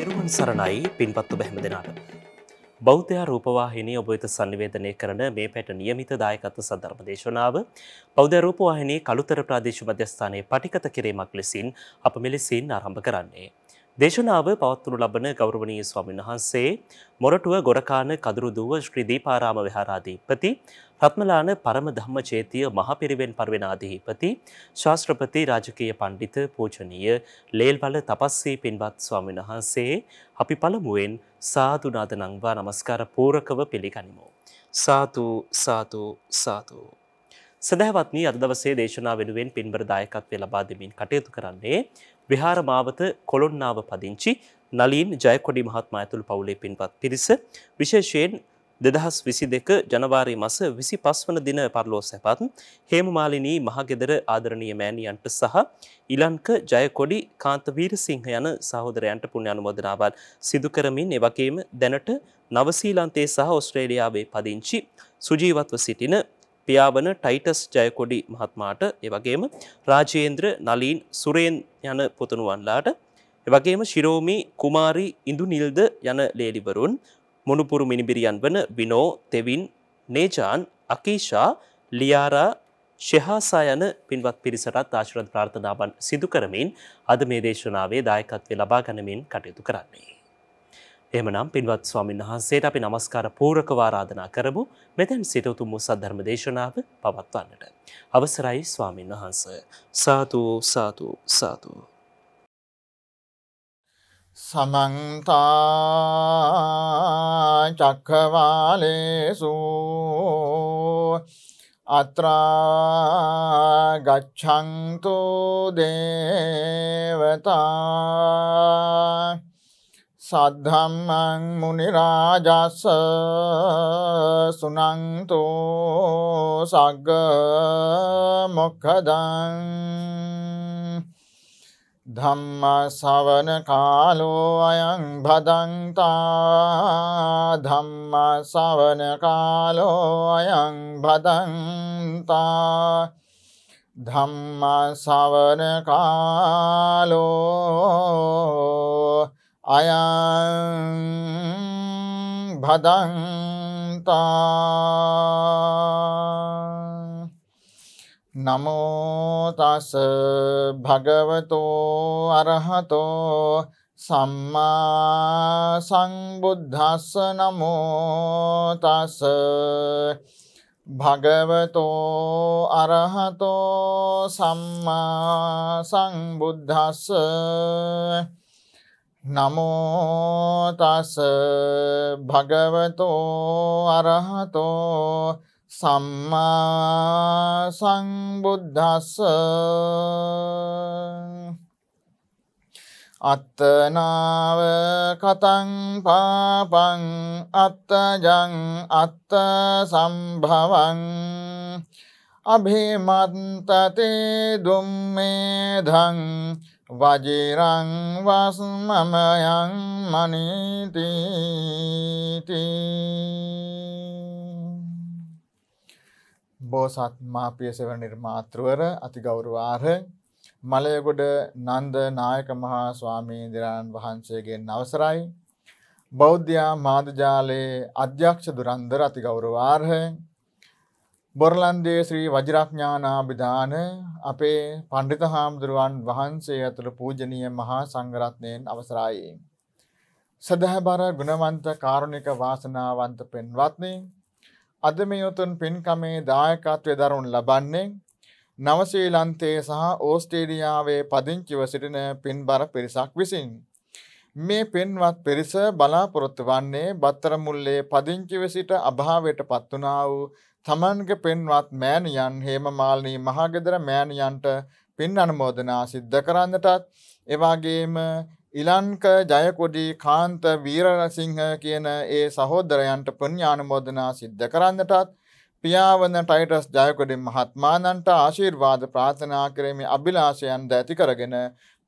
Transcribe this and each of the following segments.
තෙරුවන් සරණයි පින්පත්තු බැහැම දෙනාට. බෞද්ධයා රූපවාහිනී ඔබ වෙත සංනිවේදනය කරන මේ පැට නියමිත දායකත්ව සද්ධර්ම දේශනාව බෞද්ධ රූපවාහිනී කළුතර ප්‍රාදේශ මධ්‍යස්ථානයේ පටිගත කිරීමක් ලෙසින් අප මෙලෙසින් ආරම්භ කරන්නේ. දේශනාව පවත්වනු ලබන ගෞරවනීය ස්වාමීන් වහන්සේ මොරටුව ගොරකාන කදුරුදුව ශ්‍රී දීපාරාම විහාරාධිපති රත්මලාන පරම ධම්ම චේතිය මහපිරිවෙන් පර්වෙනාධිපති ශාස්ත්‍රපති රාජකීය පණ්ඩිත පූජනීය ලේල්වල තපස්සී පින්වත් ස්වාමීන් වහන්සේ අපි පළමුවෙන් සාදුනාද නංවා නමස්කාර පූරකව පිළිගනිමු. සාතු සාතු සාතු. සදහවත්නී අද දවසේ දේශනා වෙනුවෙන් පින්බර දායකත්වය ලබා දෙමින් කටයුතු කරන්නේ විහාර මාවත කොළොන්නාව පදිංචි නලීන් ජයකොඩි මහත්මා ඇතුළු පවුලේ පින්වත් පිරිස. විශේෂයෙන් දෙදහස් විසි දෙක ජනවාරි මස විසි පස්වන දින පරලෝ සැපත් හේමමාලිනී මහගෙදර ආදරණීය මෑණියන්ට සහ ඉලංක ජයකොඩි කාන්තවීර සිංහ යන සහෝදරයන්ට පුුණ්‍ය අනුමෝදනාවල් සිදු කරමින් එවගේම දැනට නවසීලන්තේ සහ ඔස්ට්‍රේලියාවේ පදිංචි සුජීවත්ව සිටින පියාවන ටයිටස් ජයකොඩි මහත්මාට එවගේම රාජේන්ද්‍ර නලීන් සුරේන් යන පුතුණුවන්ලාට එවගේම ශිරෝමි කුමාරි ඉඳු නිල්ද යන ලේලිවරුන් මොනුපුරු මිනිබිරියන් වන විනෝ තෙවින් නේජාන් අකීෂා ලියාරා ශෙහාසා යන පින්වත් පිරිසටත් ආශිර්වාද ප්‍රාර්ථනාවන් සිදු කරමින් අද මේ දේශනාවේ දායකත්වය ලබා ගනිමින් කටයුතු කරන්නේ. එහෙමනම් පින්වත් ස්වාමීන් වහන්සේට අපි নমස්කාර පූරකව ආරාධනා කරමු මෙතෙන් සිට උතුම් සද්ධර්ම දේශනාව පවත්වන්නට. අවසරයි ස්වාමීන් වහන්ස. සාතු සාතු සාතු. සමන්තා චක්කවාලේසු අත්‍රා ගච්ඡන්තු දේවතා සද්ධම්මං මුනි රාජස්ස සුනන්තු සග්ග මොක්ඛදං ධම්ම සවන කාලෝ අයං භදන්තා ධම්ම සවන කාලෝ අයං භදන්තා ධම්ම සවන කාලෝ අයං භදන්තා නමෝතස භගවතෝ අරහතෝ සම්මා සංබුද්ධස්ස නමෝතස භගවතෝ අරහතෝ සම්මා සංබුද්ධස්ස නමෝතස භගවතෝ අරහතෝ සම්මා සංබුද්ධස්ස අත්තනාව කතං පාපං අත්තජං අත්ත සම්භවං අභිමත්තතේ දුම්මේධං වජිරං වස්මමයං මනිතීතිී බෝසත් මාපිය සෙවන නිර්මාතෘවර අතිගෞරවාර්හ මලයගොඩ නන්ද නායක මහා ස්වාමීන්දිරාණන් වහන්සේගෙන් අවසරයි. බෞද්ධයා මාධජාලයේ අධ්‍යක්ෂ දුරන්දර අතිගෞරවාර්හ බොරලන්දේ ශ්‍රී වජරඥානාභිධාන අපේ පණ්ඩිත හාමුදුරුවන් වහන්සේ ඇතුළ පූජනීය මහා සංගරත්නයෙන් අවසරයි. සදහැබර ගුණවන්ත කාරුණික වාසනාවන්ත පෙන්වත්නේ අද මේ උතුම් පින්කමේ දායකත්වය දරුණු ලබන්නේ නවසීලන්තයේ සහ ඕස්ට්‍රේලියාවේ පදිංචිව සිටින පින්බර පිරිසක් විසින්. මේ පින්වත් පිරිස බලාපොරොත්තු වන්නේ බත්තර මුල්ලේ පදිංචිව සිට අභාවයට පත් වුණා වූ තමන්ගේ පින්වත් මෑණියන් හේමමාලිනී මහගෙදර මෑණියන්ට පින් අනුමෝදනා සිද්ධ කරන්නටත් එවාගේම ඉලන්ක ජයකොඩි කාන්ත වීරසිංහ කියන ඒ සහෝදරයන්ට පුණ්‍යානුමෝදනා සිද්ධ කරන්නටත් පියාවන ටයිටස් ජයකොඩි මහත්මානන්ට ආශිර්වාද ප්‍රාර්ථනා කිරීමේ අභිලාෂයන් ද ඇති කරගෙන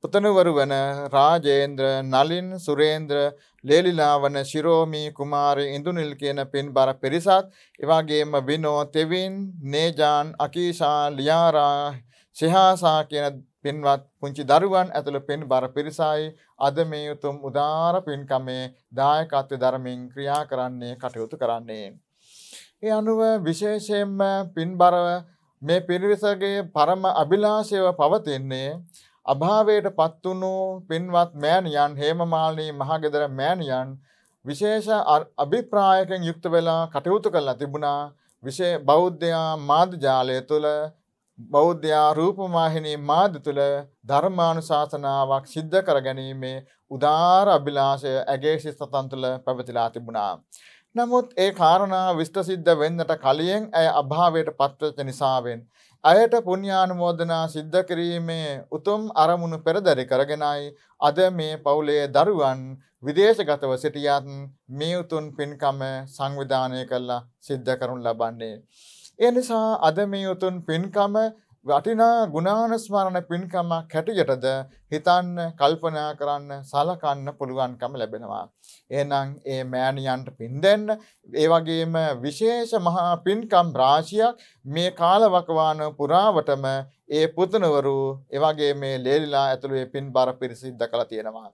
පුතණුවරු වන රාජේන්ද්‍ර නලින් සුරේන්ද්‍ර ලේලිලා වන ශිරෝමි කුමාරි ඉඳුනිල් කියන පින්බර පිරිසත් එවාගේම විනෝ තෙවින් නේජාන් අකීෂා ලියාරා සිහාසා කියන පින්වත් පුංචි දරුවන් ඇතුළු පින් බර පිරිසයි අද මේ උතුම් උදාර පින්කමේ දායකත්ව ධර්මින් ක්‍රියා කරන්නේ කටයුතු කරන්නේ. ඒ අනුව විශේෂයෙන්ම පින්බරව මේ පිරිසගේ පරම අභිලාෂයව පවතින්නේ අභාවයට පත්වුණු පින්වත් මෑණියන් හේමමාලනී මහගෙදර මෑණියන් විශේෂ අභිප්‍රායකෙන් යුක්ත වෙලා කටයුතු කරලා තිබුණා විශේ බෞද්ධයා මාධ්‍යාලය තුළ බෞද්ධයා රූපමාහිනී මාධ්‍ය තුළ ධර්මානුශාසනාවක් සිද්ධ කර ගැනීමේ උදාර අභිලාෂය ඇගේ ශිස්තතන් තුළ පැවතිලා තිබුණා. නමුත් ඒ කාරණා විශ්ත සිද්ධ වෙන්නට කලියෙන් ඇය අභාවයට පත්වච නිසාවෙන්. අයට පුුණ්‍යානුමෝදනා සිද්ධ කිරීමේ උතුම් අරමුණු පෙරදරි කරගෙනයි අද මේ පවුලේ දරුවන් විදේශගතව සිටියත් මේ උතුන් පින්කම සංවිධානය කරලා සිද්ධ කරුන් ලබන්නේ. එනිසා අද මේ උතුන් පින්කම වටිනා ගුණානස්මරණ පින්කමක් හැටියටද හිතන්න කල්පනා කරන්න සලකන්න පුළුවන්කම ලැබෙනවා. එහෙනම් ඒ මෑණියන්ට පින් දෙන්න ඒ වගේම විශේෂ මහා පින්කම් රාශියක් මේ කාලවකවාන පුරාවටම ඒ පුතනවරු එවගේ මේ ලේලිලා ඇතුළේ පින් බර පිරිසිද්ධ කළ තියෙනවා.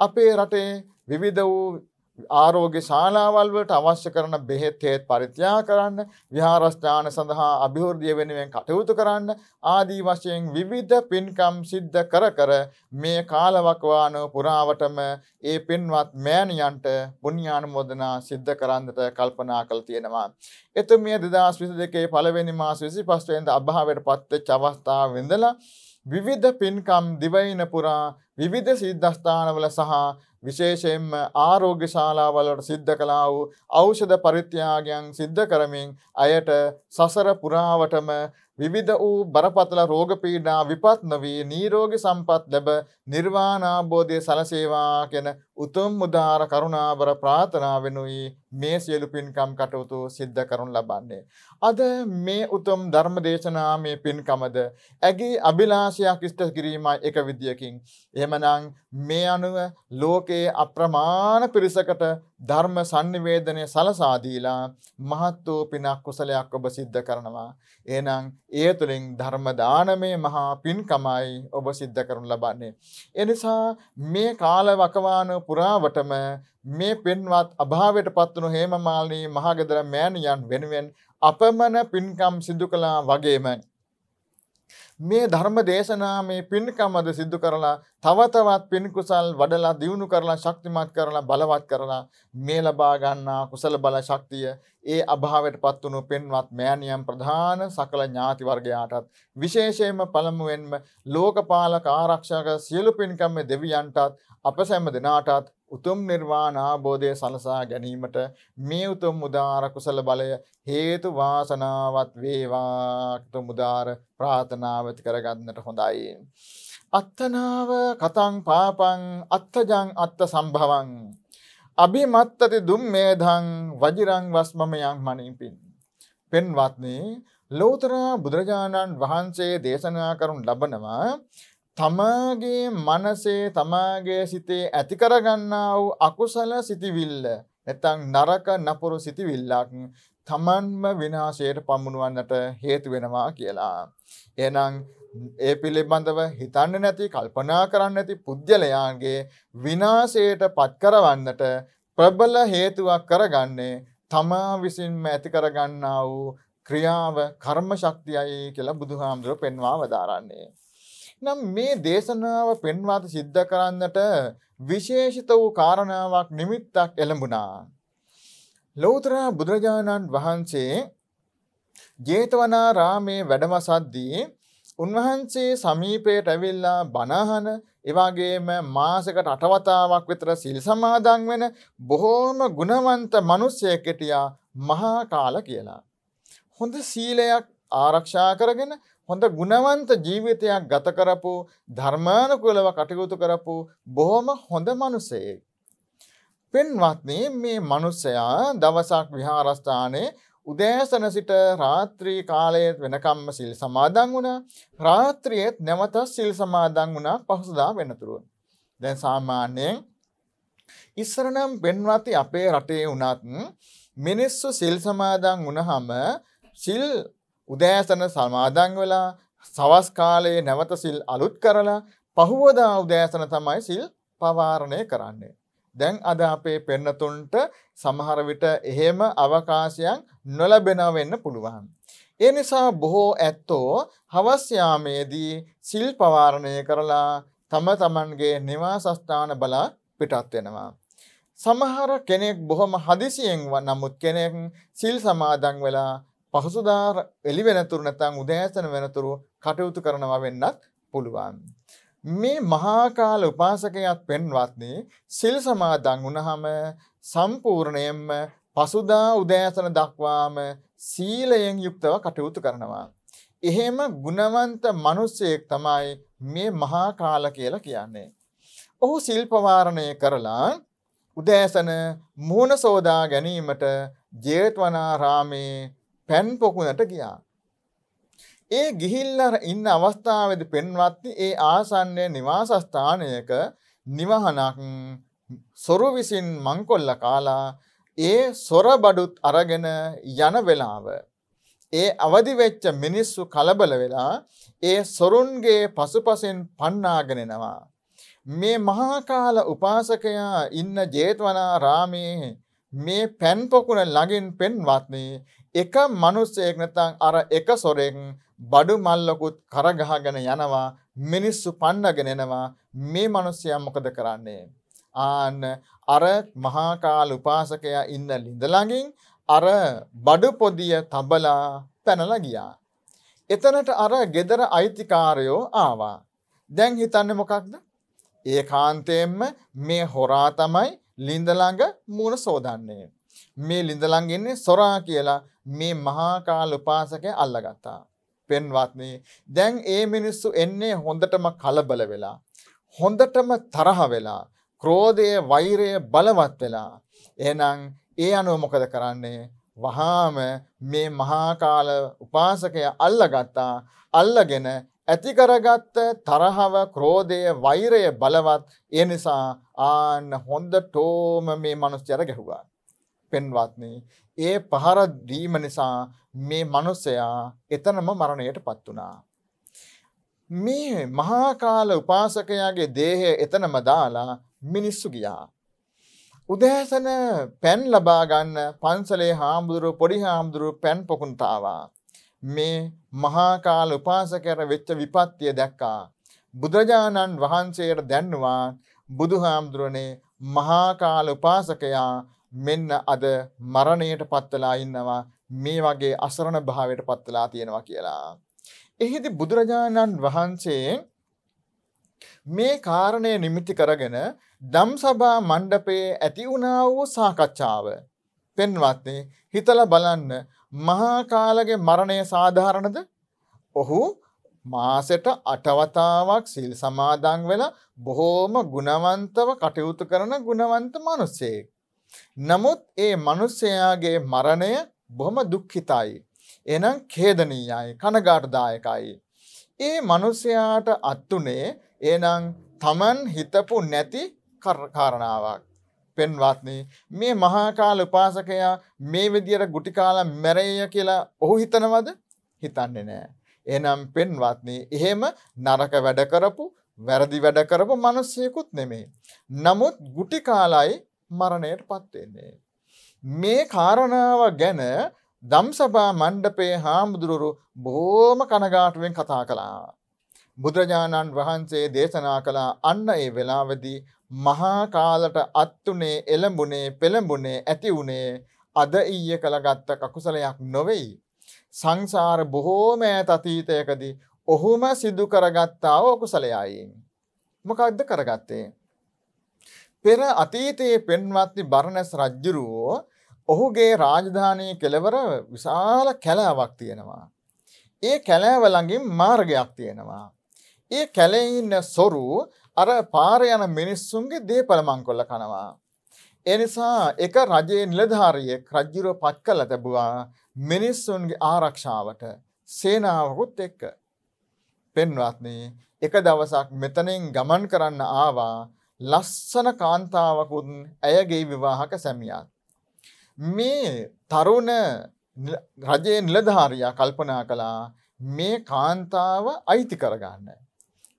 අපේ රටේ විවිධ වූ ආරෝග්‍ය ශාලාවල් වලට අවශ්‍ය කරන බෙහෙත් හේත් පරිත්‍යාග කරන්න විහාරස්ථාන සඳහා අභිවෘද්ධිය වෙනුවෙන් කටයුතු කරන්න ආදී වශයෙන් විවිධ පින්කම් සිද්ධ කර කර මේ කාලවකවාන පුරාවටම ඒ පින්වත් මෑණියන්ට පුණ්‍යානුමෝදනා සිද්ධ කරන්නට කල්පනා කළ තියෙනවා. එතුමිය 2022 පළවෙනි මාස 25 වෙනිදා අභාවයට පත්වෙච්ච අවස්ථාව ඉඳලා විවිධ පින්කම් දිවයින පුරා විවිධ සිද්ධස්ථානවල සහ විශේෂයෙන්ම ආරෝග්‍ය ශාලාවලට සිද්ධ කළා වූ ඖෂධ පරිත්‍යාගයන් සිද්ධ කරමින් අයට සසර පුරාවටම විවිධ වූ බරපතල රෝග පීඩා විපත් නොවී නිරෝගී සම්පත් ලැබ නිර්වාණ අවබෝධය සලසේවා කියන උතුම් උදාර කරුණාබර ප්‍රාර්ථනා වෙනුයි මේ සියලු පින්කම් කටයුතු සිද්ධ කරනු ලබන්නේ. අද මේ උතුම් ධර්ම දේශනා මේ පින්කමද ඇගේ අභිලාෂයක් ඉෂ්ට කිරීමයි එක විදියකින්. එහෙමනම් මේ අනුව ලෝකයේ අප්‍රමාණ පිරිසකට ධර්ම sannivedanaya සලසා දීලා මහත් වූ පිනක් කුසලයක් ඔබ සිද්ධ කරනවා. එහෙනම් ඒ තුළින් ධර්ම දානමය මහා පින්කමයි ඔබ සිද්ධ කරනු ලබන්නේ. එනිසා මේ කාල වකවාන පුරාවටම මේ පින්වත් අභාවයට පත්වනු හේමමාලිනී මහගෙදර මෑණියන් වෙනුවෙන් අපමණ පින්කම් සිදු කළා වගේම. මේ ධර්ම දේශනා මේ පින්කමද සිද්ධ කරලා තව තවත් පින් කුසල් වඩලා දියුණු කරලා ශක්තිමත් කරලා බලවත් කරලා මේ ලබා ගන්නා කුසල බල ශක්තිය ඒ අභාවයට පත් වුණු පින්වත් මෑණියන් ප්‍රධාන සකල ඥාති වර්ගයාටත් විශේෂයෙන්ම පළමුවෙන්ම ලෝකපාලක ආරක්ෂක සියලු පින්කම් දෙවියන්ටත් අප සැම දෙනාටත් උතුම් නිර්වාණ ආબોධය සලසා ගැනීමට මේ උතුම් උදාර කුසල බලය හේතු වාසනාවත් වේවා උතුම් උදාර ප්‍රාර්ථනාව ඇති කරගන්නට හොඳයි. අත්තනාව කතං පාපං අත්තජං අත්ත සම්භවං අභිමත්තති දුම්මේධං වජිරං වස්මමයන් මනින්පින්. පෙන්වත්නේ ලෝතර බුදුරජාණන් වහන්සේ දේශනා කරුන් ලබනවා තමාගේ මනසේ තමාගේ සිතේ ඇති කරගන්නා වූ අකුසල සිතිවිල්ල නැත්නම් නරක නපුරු සිතිවිල්ලක් තමන්ම විනාශයට පමුණුවන්නට හේතු වෙනවා කියලා. එහෙනම් ඒ පිළිබඳව හිතන්නේ නැති කල්පනා කරන්නේ නැති පුද්ගලයාගේ විනාශයට පත් කරවන්නට ප්‍රබල හේතුවක් කරගන්නේ තමා විසින්ම ඇති කරගන්නා වූ ක්‍රියාව කර්ම ශක්තියයි කියලා බුදුහාමුදුරුවෝ පෙන්වා වදාරන්නේ. නම් මේ දේශනාව පෙන්වාද සිද්ධ කරන්නට විශේෂිත වූ කාරණාවක් නිමිත්තක් එළඹුණා. ලෝතර බුදුරජාණන් වහන්සේ ජේතවනාරාමේ වැඩමසද්දී උන්වහන්සේ සමීපයට ඇවිල්ලා බණහන එවාගේම මාසකට අටවතාවක් විතර සිල් සමාදන් වෙන බොහෝම ගුණවන්ත මිනිස්සෙක් හිටියා මහා කාල කියලා. හොඳ සීලයක් ආරක්ෂා කරගෙන හොඳ ගුණවන්ත ජීවිතයක් ගත කරපු ධර්මානුකූලව කටයුතු කරපු බොහොම හොඳ මිනිසෙක්. පින්වත්නි මේ මිනිසයා දවසක් විහාරස්ථානයේ උදෑසන සිට රාත්‍රී කාලයේ වෙනකම්ම සිල් සමාදන් වුණා. රාත්‍රියේත් නැවත සිල් සමාදන් වුණා පහසුදා වෙනතුරු. දැන් සාමාන්‍යයෙන් ඉස්සර නම් වෙන්වති අපේ රටේ වුණත් මිනිස්සු සිල් සමාදන් වුණාම සිල් උදෑසන සමාදන් වෙලා සවස් කාලයේ නැවත සිල් අලුත් කරලා පහුවදා උදෑසන තමයි සිල් පවාරණය කරන්නේ. දැන් අද අපේ පෙන්නතුන්ට සමහර විට එහෙම අවකාශයක් නොලැබෙනවා වෙන්න පුළුවන්. ඒ නිසා බොහෝ ඇත්තෝ හවස් යාමේදී සිල් පවාරණය කරලා තම තමන්ගේ නිවාසස්ථාන බලා පිටත් වෙනවා. සමහර කෙනෙක් බොහොම හදිසියෙන් නමුත් කෙනෙක් සිල් සමාදන් වෙලා පහසුදා එළි වෙනතුරු නැත්නම් උදෑසන වෙනතුරු කටයුතු කරනවා වෙන්නත් පුළුවන්. මේ මහාකාල උපාසකයාත් පෙන්වත්නේ සිල් සමාදන් වුණහම සම්පූර්ණයෙන්ම පසුදා උදෑසන දක්වාම සීලයෙන් යුක්තව කටයුතු කරනවා. එහෙම ගුණවන්ත මිනිසෙක් තමයි මේ මහා කාල කියලා කියන්නේ. ඔහු සිල්පවාරණය කරලා උදෑසන මුහුණ සෝදා ගැනීමට ජේතවනාරාමේ පැන් පොකුණට ගියා. ඒ ගිහිල්ලා ඉන්න අවස්ථාවේදී පෙන්වත්නි ඒ ආසන්නයේ නිවාසස්ථානයක නිවහනක් සොරු විසින් මංකොල්ල කාලා ඒ සොර බඩුත් අරගෙන යන වෙලාව ඒ අවදි වෙච්ච මිනිස්සු කලබල වෙලා ඒ සොරුන්ගේ පසුපසෙන් පන්නාගෙනෙනවා මේ මහාකාල උපාසකයා ඉන්න ජේතවනාරාමේ මේ පැන් පොකුණ ළඟින් පෙන්වත්නේ එක මිනිස්සෙක් නැත්නම් අර එක සොරෙක් බඩු මල්ලකුත් කරගහගෙන යනවා මිනිස්සු පන්නගෙන එනවා මේ මිනිස්සයා මොකද කරන්නේ ආන්න අර මහා කාල උපාසකයා ඉන්න ළිඳ ළඟින් අර බඩු පොදිය තබලා පැනලා ගියා. එතනට අර gedara අයිතිකාරයෝ ආවා. දැන් හිතන්නේ මොකක්ද? ඒකාන්තයෙන්ම මේ හොරා තමයි ළිඳ ළඟ මූණ සෝදන්නේ. මේ ළිඳ ළඟ ඉන්නේ සොරා කියලා මේ මහා කාල උපාසකයා අල්ලගත්තා. පෙන්වත්නි දැන් ඒ මිනිස්සු එන්නේ හොඳටම කලබල වෙලා හොඳටම තරහ වෙලා ක්‍රෝධය වෛරය බලවත් වෙලා. එහෙනම් ඒ අනුව මොකද කරන්නේ? වහාම මේ මහාකාල උපාසකය අල්ලගත්තා. අල්ලගෙන ඇති කරගත්ත තරහව ක්‍රෝධය වෛරය බලවත් ඒ නිසා ආන්න හොඳටෝම මේ මනුස්සයර ගැහුවා. පෙන්වත්නි ඒ පහර දීම නිසා මේ මනුස්සයා එතනම මරණයට පත් වුණා මේ මහාකාල උපාසකයාගේ දේහය එතනම දාලා මිනිස්සු ගියා. උදෑසන පැන් ලබා ගන්න පන්සලේ හාමුදුරුව පොඩි හාමුදුරුව පැන් පොකුන්තාවා. මේ මහා කාල උපාසකයර වෙච්ච විපත්තිය දැක්කා. බුදුරජාණන් වහන්සේට දැන්නවා බුදුහාමුදුරනේ මහා කාල උපාසකයා මෙන්න අද මරණයට පත්වලා ඉන්නවා මේ වගේ අසරණ භාවයට පත්වලා තියෙනවා කියලා. එහිදි බුදුරජාණන් වහන්සේ මේ කාරණය නිමිති කරගෙන දම්සභා මණ්ඩපයේ ඇති වුණා වූ සාකච්ඡාව පෙන්වත්නේ හිතලා බලන්න මහා කාලගේ මරණය සාධාරණද? ඔහු මාසෙට අටවතාවක් සිල් සමාදන් වෙලා බොහෝම ගුණවන්තව කටයුතු කරන ගුණවන්ත මිනිසෙක්. නමුත් ඒ මිනිසයාගේ මරණය බොහොම දුක්ඛිතයි. එහෙනම් ඛේදනීයයි, කනගාටුදායකයි. ඒ මිනිසයාට අත්ුනේ එහෙනම් Taman හිතපු නැති කාරණාවක්. පෙන්වත්නි මේ මහා කාල උපාසකයා මේ විදියට ගුටි කාලා මැරෙය කියලා ඔහු හිතනවද? හිතන්නේ නැහැ. එහෙනම් පෙන්වත්නි එහෙම නරක වැඩ කරපු වැරදි වැඩ කරපු මිනිස්සෙකුත් නෙමෙයි. නමුත් ගුටි කාලයි මරණයටපත් වෙන්නේ. මේ කාරණාව ගැන දම්සභා මණ්ඩපයේ හාමුදුරුවරු බොහොම කනගාටුවෙන් කතා කළා. බුදුරජාණන් වහන්සේ දේශනා කළා අන්න ඒ වෙලාවේදී මහා කාලට අත්තුනේ එළඹුනේ පෙළඹුනේ ඇති වුණේ අද ඊයේ කළගත්ත කකුසලයක් නොවේයි. සංසාර බොහෝම ඈත අතීතයකදී ඔහුම සිදු කරගත්තා වූ කුසලයයි. මොකක්ද කරගත්තේ? පෙර අතීතයේ පෙන්වත්නි බරණැස් රජුරෝ ඔහුගේ රාජධානී කෙළවර විශාල කැලෑවක් තියෙනවා. ඒ කැලෑව ළඟින් මාර්ගයක් තියෙනවා. ඒ කැලේ ඉන්න සොරු අර පාර යන මිනිස්සුන්ගේ දේපල මංකොල්ල කනවා. ඒ නිසා එක රජයේ නිලධාරියෙක් රජුරව පත් කළ තිබුවා මිනිස්සුන්ගේ ආරක්ෂාවට සේනාවකුත් එක්ක. පෙන්වත්නි එක දවසක් මෙතනින් ගමන් කරන්න ආවා ලස්සන කාන්තාවකුත් ඇයගේ විවාහක සැමියාත්. මේ තරුණ රජයේ නිලධාරියා කල්පනා කළා මේ කාන්තාව අයිති කරගන්න.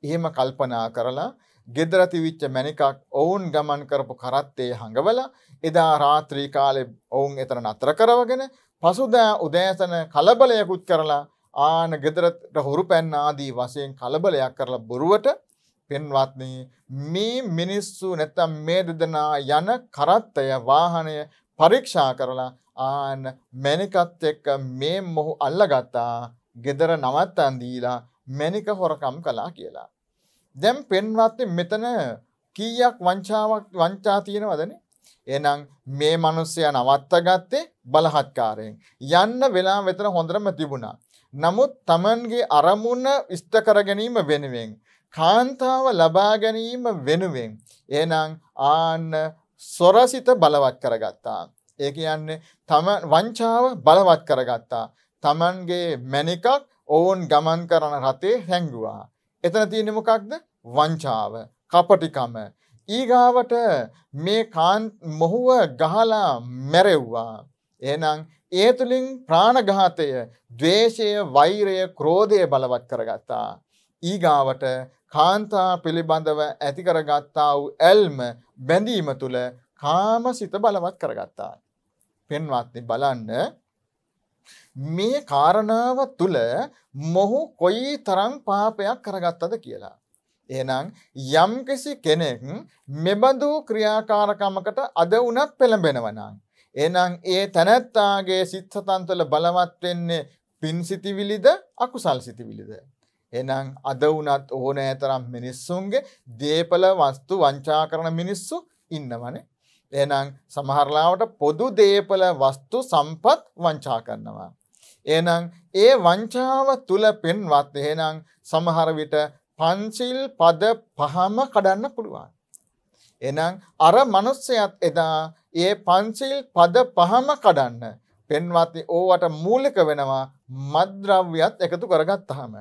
එහෙම කල්පනා කරලා ගෙදරතිවිච්ච මැනිකක් ඔවුන් ගමන් කරපු කරත්තේ හඟවල එදා රාත්‍රී කාලෙ ඔවුන් එතන නතර කරවගෙන පසුදා උදෑසන කලබලයකුත් කරලා ආන ගෙදරට හුරු පැන්න ආදී වශයෙන් කලබලයක් කරලා බොරුවට පෙන්වත්නී මේ මිනිස්සු නැත්තම් මේ දෙදනා යන කරත්තය වාහනය පරීක්ෂා කරලා ආන මැනිකත් එක්ක මේ මොහු අල්ලගත්තා ගෙදර නවත්තන් දීලා මැනික හොරකම් කලා කියලා. දැම් පෙන්වත්ති මෙතන කීයක් වංචාවක් වංචා තියෙනවදනේ එනම් මේ මනුස්සය නවත්ත ගත්තේ බලහත්කාරයෙන්. යන්න වෙලා වෙතන හොඳරම තිබුණා. නමුත් තමන්ගේ අරමුණ ඉස්ත කර ගැනීම වෙනුවෙන්. කාන්තාව ලබා ගැනීම වෙනුවෙන්. එනම් ආන්න සොරසිත බලවත් කරගත්තා. ඒ කියන්නේ තම වංචාව බලවත් කරගත්තා. තමන්ගේ මැනිකක් ඔවුන් ගමන් කරන රතේ හැංගුවා. එතන තියෙන මොකක්ද වංචාව කපටිකම ඊගාවට මේ කාන් මොහුව ගහලා මැරෙව්වා. එහෙනම් ඒ තුළින් ප්‍රාණඝාතය ද්වේෂය වෛරය ක්‍රෝධය බලවත් කරගත්තා. ඊගාවට කාන්තා පිළිබඳව ඇති කරගත්තා වූ ඇල්ම බැඳීම තුළ කාම සිත බලවත් කරගත්තා. පෙන්වත්නි බලන්න මේ කාරණාව තුළ මොහු කොයි තරම් පාපයක් කරගත්තද කියලා. එහෙනම් යම්කිසි කෙනෙක් මෙබඳු ක්‍රියාකාරකමකට අද වුණත් පෙළඹෙනවා නම් එහෙනම් ඒ තැනැත්තාගේ සිත් සතන් තුළ බලවත් වෙන්නේ පින් සිතිවිලිද අකුසල් සිතිවිලිද එහෙනම් අද වුණත් ඕනෑ තරම් මිනිස්සුන්ගේ දේපල වස්තු වංචා කරන මිනිස්සු ඉන්නවනේ එහෙනම් සමහරලාවට පොදු දේපල වස්තු සම්පත් වංචා කරනවා එහෙනම් ඒ වංචාව තුල පෙන්වත් එහෙනම් සමහර විට පන්සිල් පද පහම කඩන්න පුළුවන්. එනම් අර මනුස්සයත් එදා ඒ පන්සිල් පද පහම කඩන්න පෙන්වත්ති ඕවට මූලික වෙනවා මද්‍රව්‍යත් එකතු කරගත්තහම.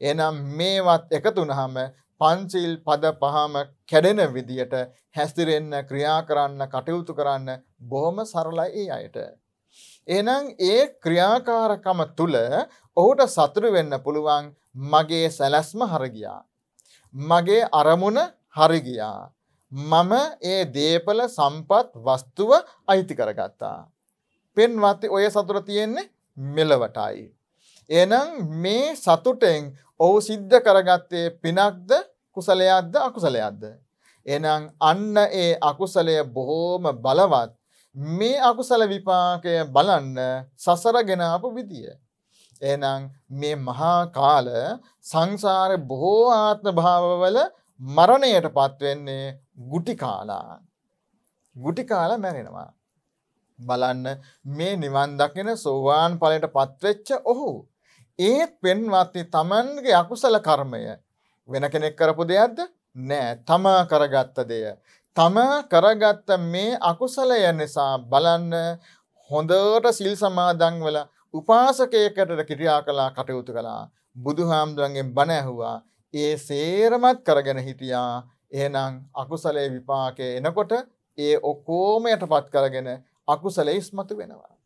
එනම් මේවත් එකතුනහම පන්සිල් පද පහම කැඩෙන විදියට හැස්තිරෙන්න ක්‍රියා කරන්න කටයුතු කරන්න බොහොම සරලයි ඒ අයට. එනම් ඒ ක්‍රියාකාරකම තුළ ඔහුට සතුරු වෙන්න පුළුවන් මගේ සැලැස්ම හරගියා. මගේ අරමුණ හරිගියා. මම ඒ දේපල සම්පත් වස්තුව අයිති කරගත්තා. පෙන්වත්ති ඔය සතුර තියෙන්නේ මෙලවටයි. එනම් මේ සතුටෙන් ඔහු සිද්ධ කරගත්තේ පිනක්ද කුසලයක්ද අකුසලයක්ද. එනම් අන්න ඒ අකුසලය බොහෝම බලවත් මේ අකුසල විපාකය බලන්න සසර ගෙනාපු විදිය. එහෙනම් මේ මහා කාල සංසාර බොහෝ ආත්ම භාවවල මරණයට පත්වෙන්නේ ගුටි කාලා. ගුටි කාලා මැරෙනවා. බලන්න මේ නිවන් දකින සෝවාන් ඵලයට පත්වෙච්ච ඔහු ඒත් පෙන්වත්නි Tamanගේ අකුසල කර්මය. වෙන කෙනෙක් කරපු දෙයක්ද? නෑ. තමා කරගත්ත දෙය. තමා කරගත්ත මේ අකුසලය නිසා බලන්න හොඳට සිල් සමාදන් වෙලා උපාසකයකට කිරියා කලා කටයුතු කළා. බුදුහාමුදුරන්ගෙන් බණ ඇහුවා. ඒ සේරමත් කරගෙන හිටියා. එහෙනම් අකුසලේ විපාකය එනකොට ඒ ඔක්කෝම යටපත් කරගෙන අකුසලේ ඉස්මතු වෙනවා.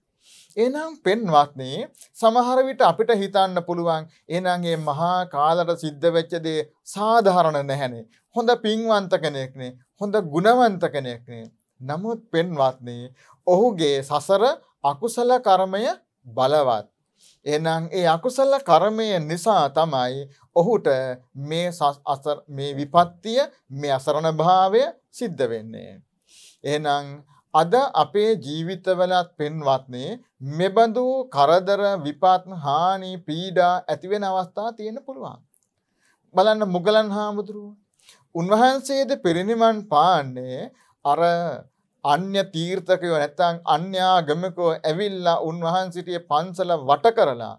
එනම් පෙන්වත්නේ සමහර විට අපිට හිතන්න පුළුවන් එනන්ගේ මහා කාලට සිද්ධ වෙච්ච දේ සාධාරණ නැහැනේ. හොඳ පින්වන්ත කෙනෙක්නේ. හොඳ ගුණවන්ත කෙනෙක්නේ. නමුත් පෙන්වත්නේ ඔහුගේ සසර අකුසල කර්මය බලවත්. එනම් ඒ අකුසල කර්මය නිසා තමයි ඔහුට මේ අසර මේ විපත්තිය මේ අසරණ භාවය සිද්ධ වෙන්නේ. එහෙනම් අද අපේ ජීවිතවලත් පෙන්වත්නේ මෙබඳු කරදර විපත් හානි පීඩා ඇතිවෙන අවස්ථා තියෙන පුළුවන්. බලන්න මුගලන් හාමුදුරුව. උන්වහන්සේද පිරිනිවන් පාන්නේ අර අන්‍ය තීර්ථකයෝ නැත්තං අන්‍යාගමකෝ ඇවිල්ලා උන්වහන්සිටිය පන්සල වට කරලා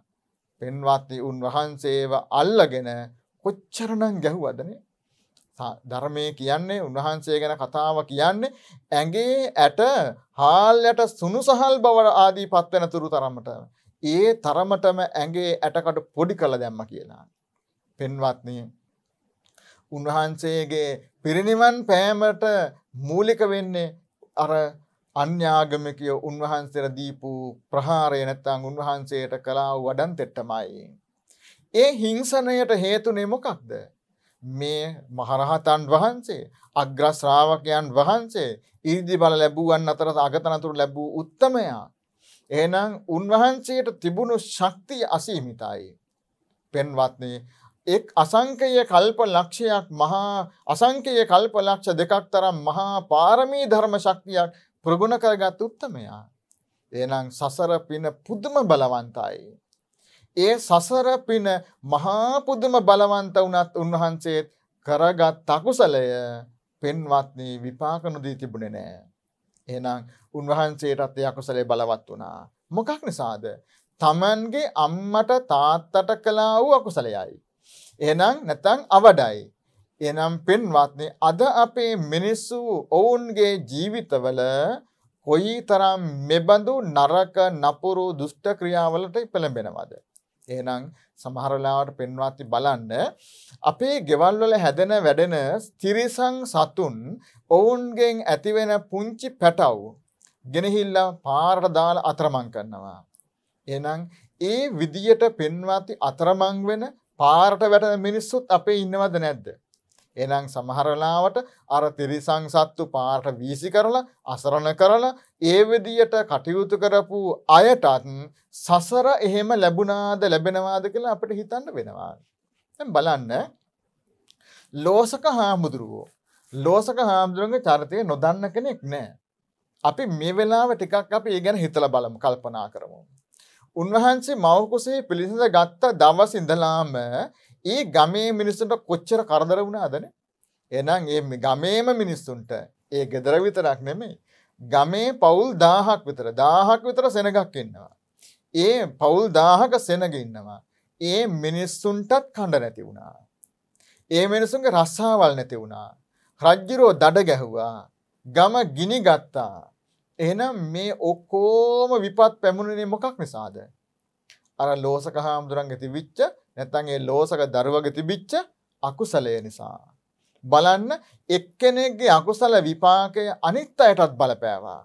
පෙන්වත්ති උන්වහන්සේව අල්ලගෙන කොච්චරණං ගැහුවදනේ ධර්මය කියන්නේ උන්වහන්සේ ගැන කතාව කියන්නේ ඇගේ ඇට හාල්යට සුණු සහල් බවට ආදී පත්වෙන තුරු තරමට ඒ තරමටම ඇගේ ඇටකට පොඩි කළ දැම්ම කියලා. පෙන්වත්නය උන්වහන්සේගේ පිරිනිවන් පෑමට මූලික වෙන්නේ අර අන්‍යාගමිකය උන්වහන්සේට දීපු ප්‍රහාරය නැත්තං උන්වහන්සේට කලා වඩන් තෙට්ටමයි. ඒ හිංසනයට හේතුනේ මොකක්ද. මේ මහරහතන් වහන්සේ අග්‍රශ්‍රාවකයන් වහන්සේ ඉරිදි බල ලැබූවන් අතර අගතනතුරු ලැබූ උත්තමයා. එනම් උන්වහන්සේට තිබුණු ශක්තිය අසීමිතයි. පෙන්වත්නේ එක් අසංකය කල්ප ලක්ෂයක් මහා අසංකය කල්ප ලක්ෂ දෙකක් තරම් මහා පාරමී ධර්ම ශක්තියක් ප්‍රගුණ කරගත් උත්තමයා. එනම් සසර පින පුදුම බලවන්තයි. ඒ සසර පින මහා පුදුම බලවන්ත වනත් උන්වහන්සේත් කරගත් තකුසලය පෙන්වත්නී විපාක නොදී තිබුණෙ නෑ. එනම් උන්වහන්සේටත් යකුසලේ බලවත් වනා. මොකක් නිසාද. තමන්ගේ අම්මට තාත්තට කලා වූ අකුසලයයි. එනම් නැතන් අවඩයි. එනම් පෙන්වත්නේ අද අපේ මිනිස්සු ඔවුන්ගේ ජීවිතවල කොයි තරම් මෙබඳු නරක නපුරු දුෂ්ට ක්‍රියාවලට පෙළඹෙනවද. එහෙනම් සමහරලාවට පෙන්වාති බලන්න අපේ ගෙවල්වල හැදෙන වැඩෙන ස්තිරිසං සතුන් ඔවුන්ගෙන් ඇතිවෙන පුංචි පැටව් ගෙනහිල්ල පාරට දාල අතරමං කරනවා. එනම් ඒ විදියට පෙන්වාති අතරමං වෙන පාරට වැට මිනිස්සුත් අපේ ඉන්නවද නැද්ද. එනම් සමහරලාවට අර තිරිසං සත්තු පාට වීසි කරලා අසරණ කරලා ඒ විදියට කටයුතු කරපු අයටත් සසර එහෙම ලැබුණාද ලැබෙනවාද කියලා අපට හිතන්න වෙනවා. බලන්න ලෝසක හාමුදුරුවෝ. ලෝසක හාමුදුරුවන්ගේ චරිතය නොදන්න කෙනෙක් නෑ. අපි මේ වෙලාව ටිකක් අපි ඒ ගැන හිතල බලමු කල්පනා කරමු. උන්වහන්සේ මවකුසේ පිළිසිඳ ගත්ත දවස් ඉඳලාම ඒ ගමේ මිනිස්සුන්ට කොච්චර කරදර වුණාදන එනම් ඒ ගමේම මිනිස්සුන්ට ඒ ගෙදර විතරක් නෙමෙයි ගමේ පවුල් දාහක් විතර දාහක් විතර සෙනගක් ඉන්නවා. ඒ පවුල් දාහක සෙනග ඉන්නවා. ඒ මිනිස්සුන්ටත් කණ්ඩ නැති වුණා. ඒ මිනිසුන්ගේ රස්සාවල් නැති වුණා. රජ්ජිරෝ දඩ ගැහුවා. ගම ගිනි ගත්තා. එහෙනම් මේ ඔක්කෝම විපත් පැමුණනේ මොකක් නිසාද. අර ලෝසක හාමුදුරන්ගේ තිවිච්ච නැත්තන් ඒ ලෝසක දරුවග තිබිච්ච අකුසලය නිසා. බලන්න එක්කෙනෙක්ගේ අකුසල විපාකය අනිත් අයටත් බලපෑවා.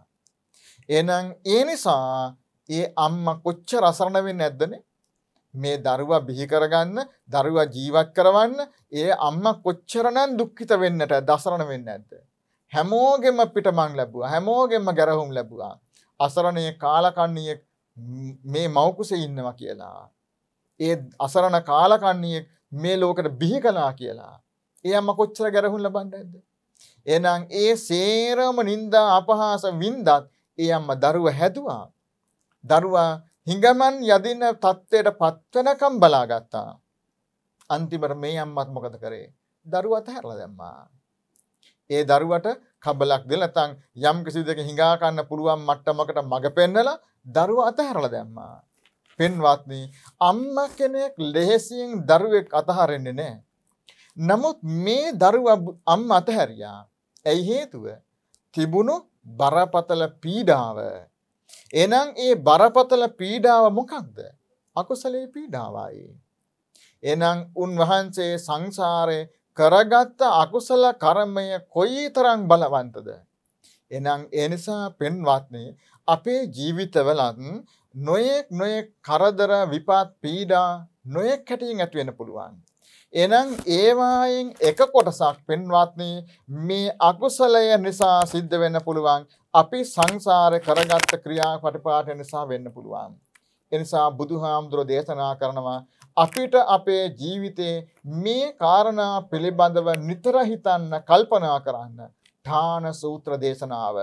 එනම් ඒ නිසා ඒ අම්ම කොච්ච රසරණ වෙන්න ඇද්දනේ මේ දරුවා බිහි කරගන්න දරුවා ජීවත් කරවන්න ඒ අම්ම කොච්චරණන් දුක්ඛිත වෙන්නට දසරණ වෙන්න ඇද්ද. හැමෝගෙම පිටමං ලැබුව හැමෝගෙම ගැරහුම් ලැබුවා. අසරණය කාලකන්නිය මේ මවකුස ඉන්නවා කියලා. ඒ අසරණ කාලකන්නියෙක් මේ ලෝකට බිහි කලා කියලා. ඒ අම්ම කොච්චර ගැරහුන් ලබන්න ඇද. එනම් ඒ සේරම නින්දා අපහාස වින්දත් ඒ අම්ම දරුව හැදවා. දරුවා හිඟමන් යදින්න තත්ත්වයට පත්වනකම් බලාගත්තා. අන්තිමට මේ අම්මත් මොකද කරේ. දරුවත හැරල දැම්මා. ඒ දරුවට කබලක් දෙලතං යම් කිසි දෙක හිඟාකන්න පුළුවන් මට්ටමකට මඟ පෙන්නලා දරුව අතහැරල දැම්මා. පෙන්වත්නී අම්ම කෙනෙක් ලෙහෙසියෙන් දරුවෙක් අතහරෙන්නේ නෑ. නමුත් මේ දරුව අම් අතහැරයා. ඇයි හේතුව තිබුණු බරපතල පීඩාව. එනම් ඒ බරපතල පීඩාව මොකක්ද. අකුසලේ පීඩාවයි. එනම් උන්වහන්සේ සංසාරය කරගත්ත අකුසල කරමය කොයි තරං බලවන්තද. එනම් එනිසා පෙන්වත්නේ අපේ ජීවිතවලත් නොයෙක් නොයෙක් කරදර විපාත් පීඩා නොයෙක් හැටියෙන් ඇතිවෙන පුළුවන්. එනම් ඒවායෙන් එක කොටසක් පෙන්වත්නේ මේ අකුසලය නිසා සිද්ධ වෙන්න පුළුවන් අපි සංසාර කරගත්ත ක්‍රියා පටිපාට නිසා වෙන්න පුළුවන්. එනිසා බුදු හාමුදුරුව දේශනා කරනවා අපිට අපේ ජීවිතේ මේ කාරණා පිළිබඳව නිතර හිතන්න කල්පනා කරන්න ඨාන සූත්‍ර දේශනාව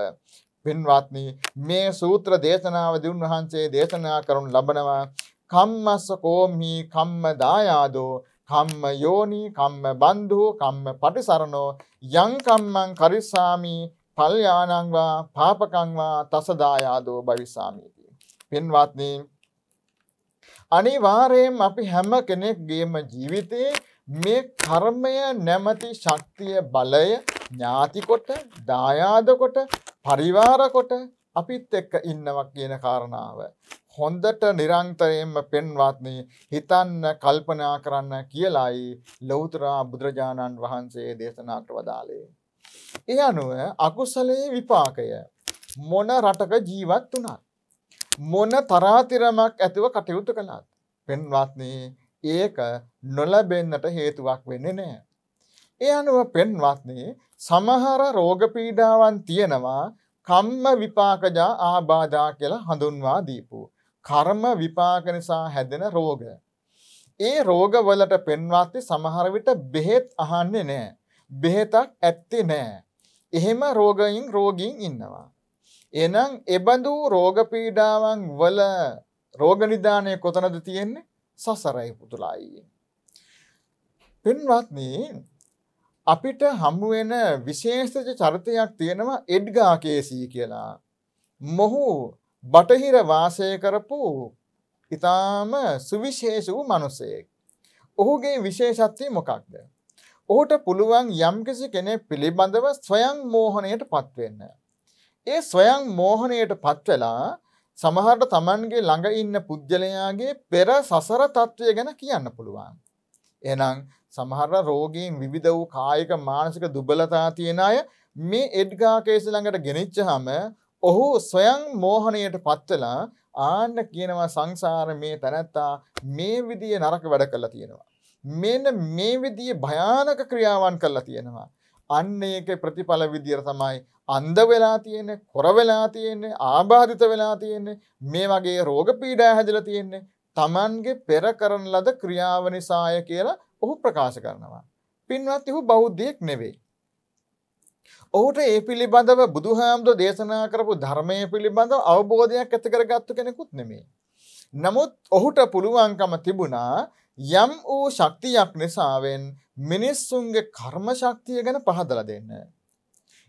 පින්වත්නි මේ සූත්‍ර දේශනාවදී උන්වහන්සේ දේශනා කරනු ලබනවා. කම්මස්ස කෝම්හි කම්ම දායාදෝ කම්ම යෝනි කම්ම බන්ධු කම්ම පටිසරණෝ යං කම්මං කරිස්සාමි පල්යානංවා පාපකංවා තසදායාදෝ භවිස්සාමීති. පින්වත්නි අනිවාර්යයෙන් අපි හැම කෙනෙක්ගේම ජීවිතයේ මේ කර්මය නැමැති ශක්තිය බලය ඥාතිකොට දායාදකොට පරිවාරකොට අපිත් එක්ක ඉන්නවා කියන කාරණාව. හොඳට නිරංතරයෙන්ම පෙන්වත්නේ හිතන්න කල්පනා කරන්න කියලායි ලෞතරා බුදුරජාණන් වහන්සේ දේශනාට වදාලේ. ඒ අනුව අකුසලයේ විපාකය මොන රටක ජීවත් වුණත්. මොන තරාතිරමක් ඇතිව කටයුතු කළත්. පෙන්වත්නේ ඒක නොලැබෙන්නට හේතුවක් වෙන්නේ නැහැ. ඒ අනුව පෙන්වත්නි සමහර රෝග පීඩාවන් තියෙනවා කම්ම විපාකජා ආබාධා කියලා හඳුන්වා දීපු. කර්ම විපාක නිසා හැදෙන රෝග. ඒ රෝගවලට පෙන්වත්ති සමහර විට බෙහෙත් අහන්නේ නැහැ. බෙහෙතක් ඇත්තේ නැහැ. එහෙම රෝගයින් රෝගීන් ඉන්නවා. එහෙනම් එබඳු රෝග පීඩාවන් වල රෝග නිදානය කොතනද තියෙන්නේ? සසරයි පුතුලායි. පින්වත්නි අපිට හමු වෙන විශේෂ චරිතයක් තියෙනවා එඩ්ගා කේසී කියලා. මොහු බටහිර වාසය කරපු ඊටාම සුවිශේෂ වූ මිනිසෙක්. ඔහුගේ විශේෂත්වය මොකක්ද? ඔහුට පුළුවන් යම්කිසි කෙනෙක් පිළිබඳව ස්වයං මෝහණයට පත්වෙන්න. ඒ ස්වයං මෝහණයට පත්වෙලා සමහරට Tamanගේ ළඟ ඉන්න පුද්ගලයාගේ පෙර සසර తත්වය ගැන කියන්න පුළුවන්. එහෙනම් සමහර රෝගීන් විවිධ වූ කායික මානසික දුබලතා තියෙන අය මේ එඩ්ගා කේස් ළඟට ගෙනිච්චාම ඔහු ස්වයං මෝහණයට පත්වලා ආන්න කියනවා සංසාර මේ තැනැත්තා මේ විදිය නරක වැඩ කළා තියෙනවා. මෙන්න මේ විදිය භයානක ක්‍රියාවන් කළා තියෙනවා. අන්න ඒකේ ප්‍රතිඵල විදියට තමයි අන්ධ වෙලා තියෙන්නේ, කොර වෙලා තියෙන්නේ, ආබාධිත වෙලා තියෙන්නේ, මේ වගේ රෝග පීඩා හැදලා තියෙන්නේ. Tamanගේ පෙර කරන ලද ක්‍රියාව නිසාය කියලා ඔහු ප්‍රකාශ කරනවා. පින්වත් ඔහු බෞද්ධයෙක් නෙවෙයි. ඔහුට ඒ පිළිබඳව බුදුහාමුදුර දේශනා කරපු ධර්මය පිළිබඳව අවබෝධයක් ඇති කරගත්තු කෙනෙකුත් නෙමෙයි. නමුත් ඔහුට පුළුවන්කම තිබුණා යම් වූ ශක්තියක් නිසාවෙන් මිනිස්සුන්ගේ කර්ම ශක්තිය ගැන පහදලා දෙන්න.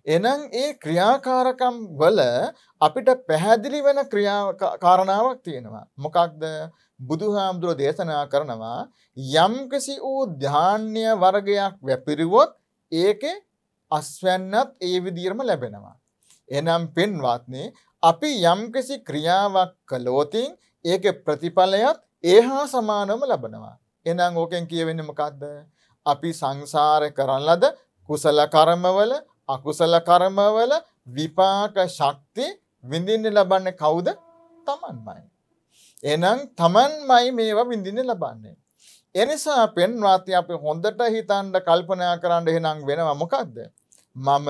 එනම් ඒ ක්‍රියාකාරකම් වල අපිට පැහැදිලි වෙන ක්‍රියාකාරණාවක් තියෙනවා. මොකක්ද බුදුහාමුදුර දේශනා කරනවා යම්කිසි වූ ධාන්‍ය වර්ගයක් වැපිරුවොත් ඒකේ අස්වැන්නත් ඒ විදිහටම ලැබෙනවා. එනම් පින්වත්නි අපි යම්කිසි ක්‍රියාවක් කළොතින් ඒකේ ප්‍රතිඵලයත් ඒ හා සමානවම ලබනවා. එහෙනම් ඕකෙන් කියවෙන්නේ මොකද්ද? අපි සංසාරේ කරන ලද කුසල කර්මවල අකුසල කර්මවල විපාක ශක්ති විඳින්න ලබන්නේ කවුද? Tamanමයි. එහෙනම් Tamanමයි මේවා විඳින්න ලබන්නේ. එනිසා පෙන්වාති අපි හොඳට හිතන්න කල්පනා කරන්න එහෙනම් වෙනවා මොකද්ද? මම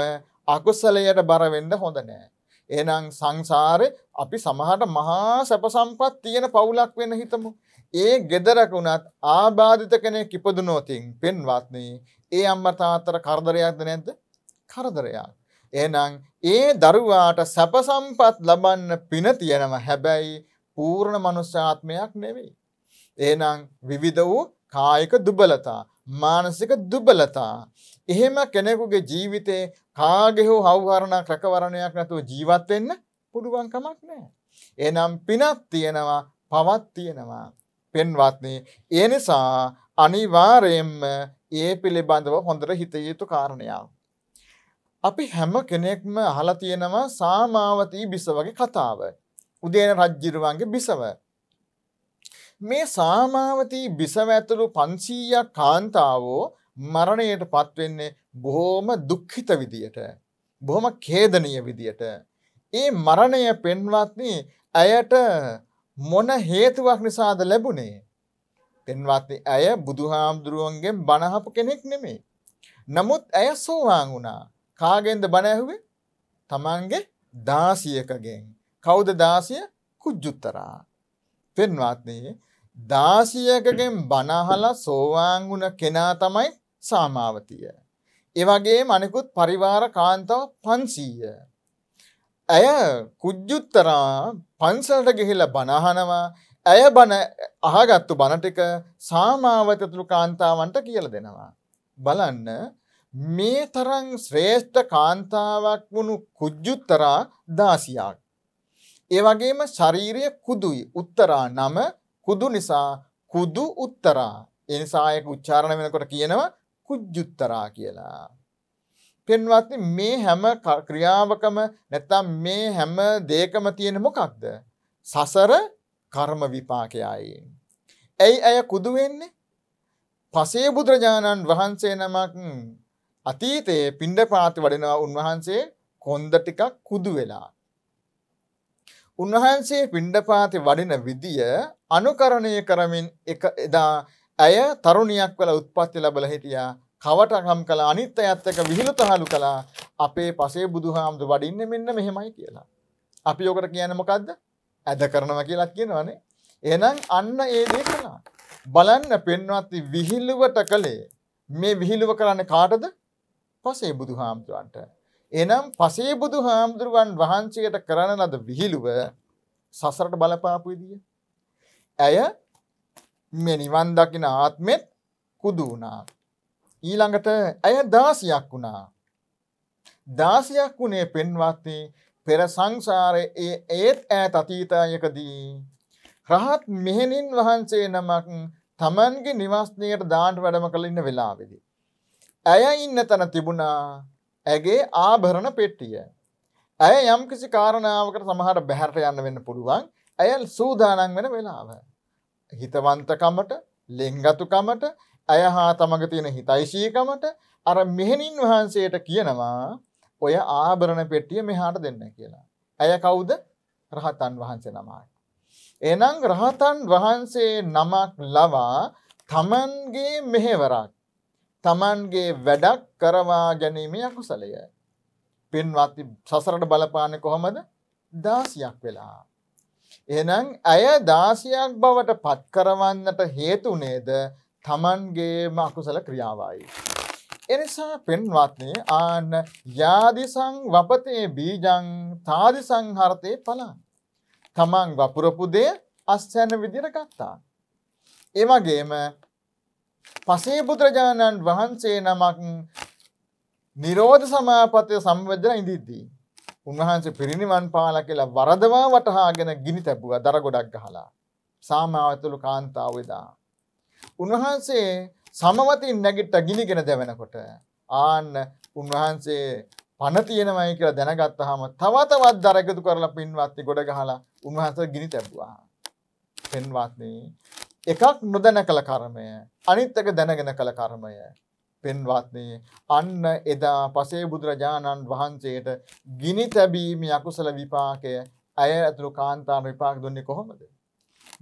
අකුසලයට බර වෙන්න හොඳ නෑ. එහෙනම් සංසාරේ අපි සමහරට මහා සැප සම්පත් තියෙන පවුලක් වෙන්න හිතමු. ඒ ගෙදරක උනත් ආබාධිත කෙනෙක් ඉපදුනොතින් පින්වත්නි ඒ අම්මා තාත්තට කරදරයක්ද නැද්ද? කරදරයක්. එහෙනම් ඒ දරුවාට සැප සම්පත් ලබන්න පින තියෙනවා. හැබැයි පූර්ණ මනුෂ්‍යාත්මයක් නෙවෙයි. එහෙනම් විවිධ වූ කායික දුබලතා, මානසික දුබලතා. එහෙම කෙනෙකුගේ ජීවිතේ කාගේ හෝ හවුහරණක් රැකවරණයක් නැතුව ජීවත් වෙන්න පුළුවන් කමක් නැහැ. එහෙනම් පිනක් තියෙනවා, පවක් තියෙනවා. පෙන්වත්නි, ඒ නිසා අනිවාර්යයෙන්ම ඒ පිළිබඳව හොඳට හිත යුතු කාරණයක්. අපි හැම කෙනෙක්ම අහලා තියෙනවා සාමාවතී බිසවගේ කතාව. උදේන රජ්ජිරුවන්ගේ බිසව. මේ සාමාවතී බිසව ඇතුළු 500ක් කාන්තාවෝ මරණයට පත්වෙන්නේ බොහොම දුක්ඛිත විදියට. බොහොම ඛේදනීය විදියට. ඒ මරණය පෙන්වත්නි ඇයට මොන හේතුවක් නිසාද ලැබුණේ? පෙන්වත්නි ඇය බුදුහාමුදුරුවන්ගෙන් බණ අහපු කෙනෙක් නෙමෙයි. නමුත් ඇය සෝවාන් වුණා. කාගෙන්ද බණ ඇහුවේ? තමන්ගේ දාසියකගෙන්. කවුද දාසිය? කුජුත්තරා. පෙන්වත්නි දාසියකගෙන් බණ අහලා සෝවාන් වුණ කෙනා තමයි සාමාවතිය. ඒ වගේම අනිකුත් පරිවාර කාන්තාව 500. ඇය කුජුත්තරා පන්සලට ගිහිල්ලා බණ අහනවා. ඇය බණ අහගත්තු බණ ටික සාමාවතතුළු කාන්තාවන්ට කියලා දෙනවා. බලන්න මේ තරම් ශ්‍රේෂ්ඨ කාන්තාවක් වුණු කුජුත්තරා දාසියක්. ඒ වගේම ශරීරය කුදුයි. උත්තරා නම කුදු නිසා කුදු උත්තරා. ඒ නිසා ඒක උච්චාරණ වෙනකොට කියනවා කුජුත්තරා කියලා. පෙන්වත්නි මේ හැම ක්‍රියාවකම නැත්තම් මේ හැම දෙයකම තියෙන මොකක්ද? සසර කර්ම විපාකයයි. ඇයි ඇය කුදු වෙන්නේ? පසේ බුදුරජාණන් වහන්සේ නමක් අතීතයේ පිණ්ඩපාත වඩිනවා උන්වහන්සේ කොන්ද ටිකක් කුදු වෙලා. උන්වහන්සේ පිණ්ඩපාති වඩින විදිය අනුකරණය කරමින් එක එදා ඇය තරුණියක් වල උත්පත්ති ලැබල හිටියා කවටකම් කළ අනිත් අයත් එක විහිළුතහලු කළා අපේ පසේ බුදුහාමුදුර වඩින්න මෙන්න මෙහෙමයි කියලා. අපි ඕකට කියන්න මොකක්ද ඇද කරනවා කියලත් කියනවනේ. එහෙනම් අන්න ඒ දේ කළා. බලන්න පෙන්වත්ති විහිළුවට කළේ මේ විහිළුව කරන්න කාටද? පසේ බුදුහාමුදුරන්ට. එනම් පසේ බුදුහාමුදුරුවන් වහන්සේට කරන ලද විහිළුව සසරට බලපාපු විදිය. ඇය මේ නිවන් දකින ආත්මෙත් කුදු වුණා. ඊළඟට ඇය දාසියක් වුණා. දාසියක් වුණේ පෙන්වත්ති පෙර සංසාරයේ ඒ ඒත් ඈත අතීතයකදී රහත් මෙහෙණින් වහන්සේ නමක් තමන්ගේ නිවාස්නයට දාන්න වැඩම කළ ඉන්න වෙලාවේදී ඇය ඉන්න තැන තිබුණා ඇගේ ආභරණ පෙට්ටිය. ඇය යම්කිසි කාරණාවකට සමහර බැහැරට යන්න වෙන්න පුළුවන්. ඇය සූදානම් වෙන වෙලාව. හිතවන්තකමට, ලෙන්ගතුකමට, ඇය හා තමග තියෙන හිතයිශීකමට අර මෙහෙණින් වහන්සේට කියනවා ඔය ආභරණ පෙට්ටිය මෙහාට දෙන්න කියලා. ඇය කවුද? රහතන් වහන්සේ නමයි. එහෙනම් රහතන් වහන්සේ නමක් ලවා තමන්ගේ මෙහෙවරක් තමන්ගේ වැඩක් කරවා ගැනීමේ අකුසලය. පින්වත් සසරට බලපාන්නේ කොහොමද? දාසියක් වෙලා. එහෙනම් ඇය දාසියක් බවට පත් කරවන්නට හේතු නේද තමන්ගේම අකුසල ක්‍රියාවයි. එනිසා පෙන්වත්නේ ආන යාදිසං වපතේ බීජං තාදිසං හරතේ පලං. තමන් වපුරපු දේ අස්යන විදිහට ගත්තා. ඒ වගේම පසේ බුදුරජාණන් වහන්සේ නමක් නිරෝධ සමාපතය සම්වදන ඉදිද්දී. උන්වහන්සේ පිරිනිවන් පාල කියලා වරදවා වටහාගෙන ගිනි තැබුව දර ගොඩක් ගහලා. සාමාවතුළු කාන්තාවදා. උන්වහන්සේ සමවතින් නැගිට්ට ගිනිගෙන දැවෙනකොට. ආන්න උන්වහන්සේ පණ තියෙනමයි කියලා දැනගත්තහම තවතවත් දරගතු කරලා පින්වත්ති ගොඩ ගහලා උන්වහන්ස ගිනි තැබවා. පෙන්වත්න්නේ එකක් නොදැන කළ කර්මය අනිත්තක දැනගෙන කළ කර්මය පෙන්වත්න්නේ අන්න එදා පසේ බුදුරජාණන් වහන්සේට ගිනි තැබීම අකුසල විපාකය ඇය ඇතුළු කාන්තාන විපාක දුන්නේ කොහොමද.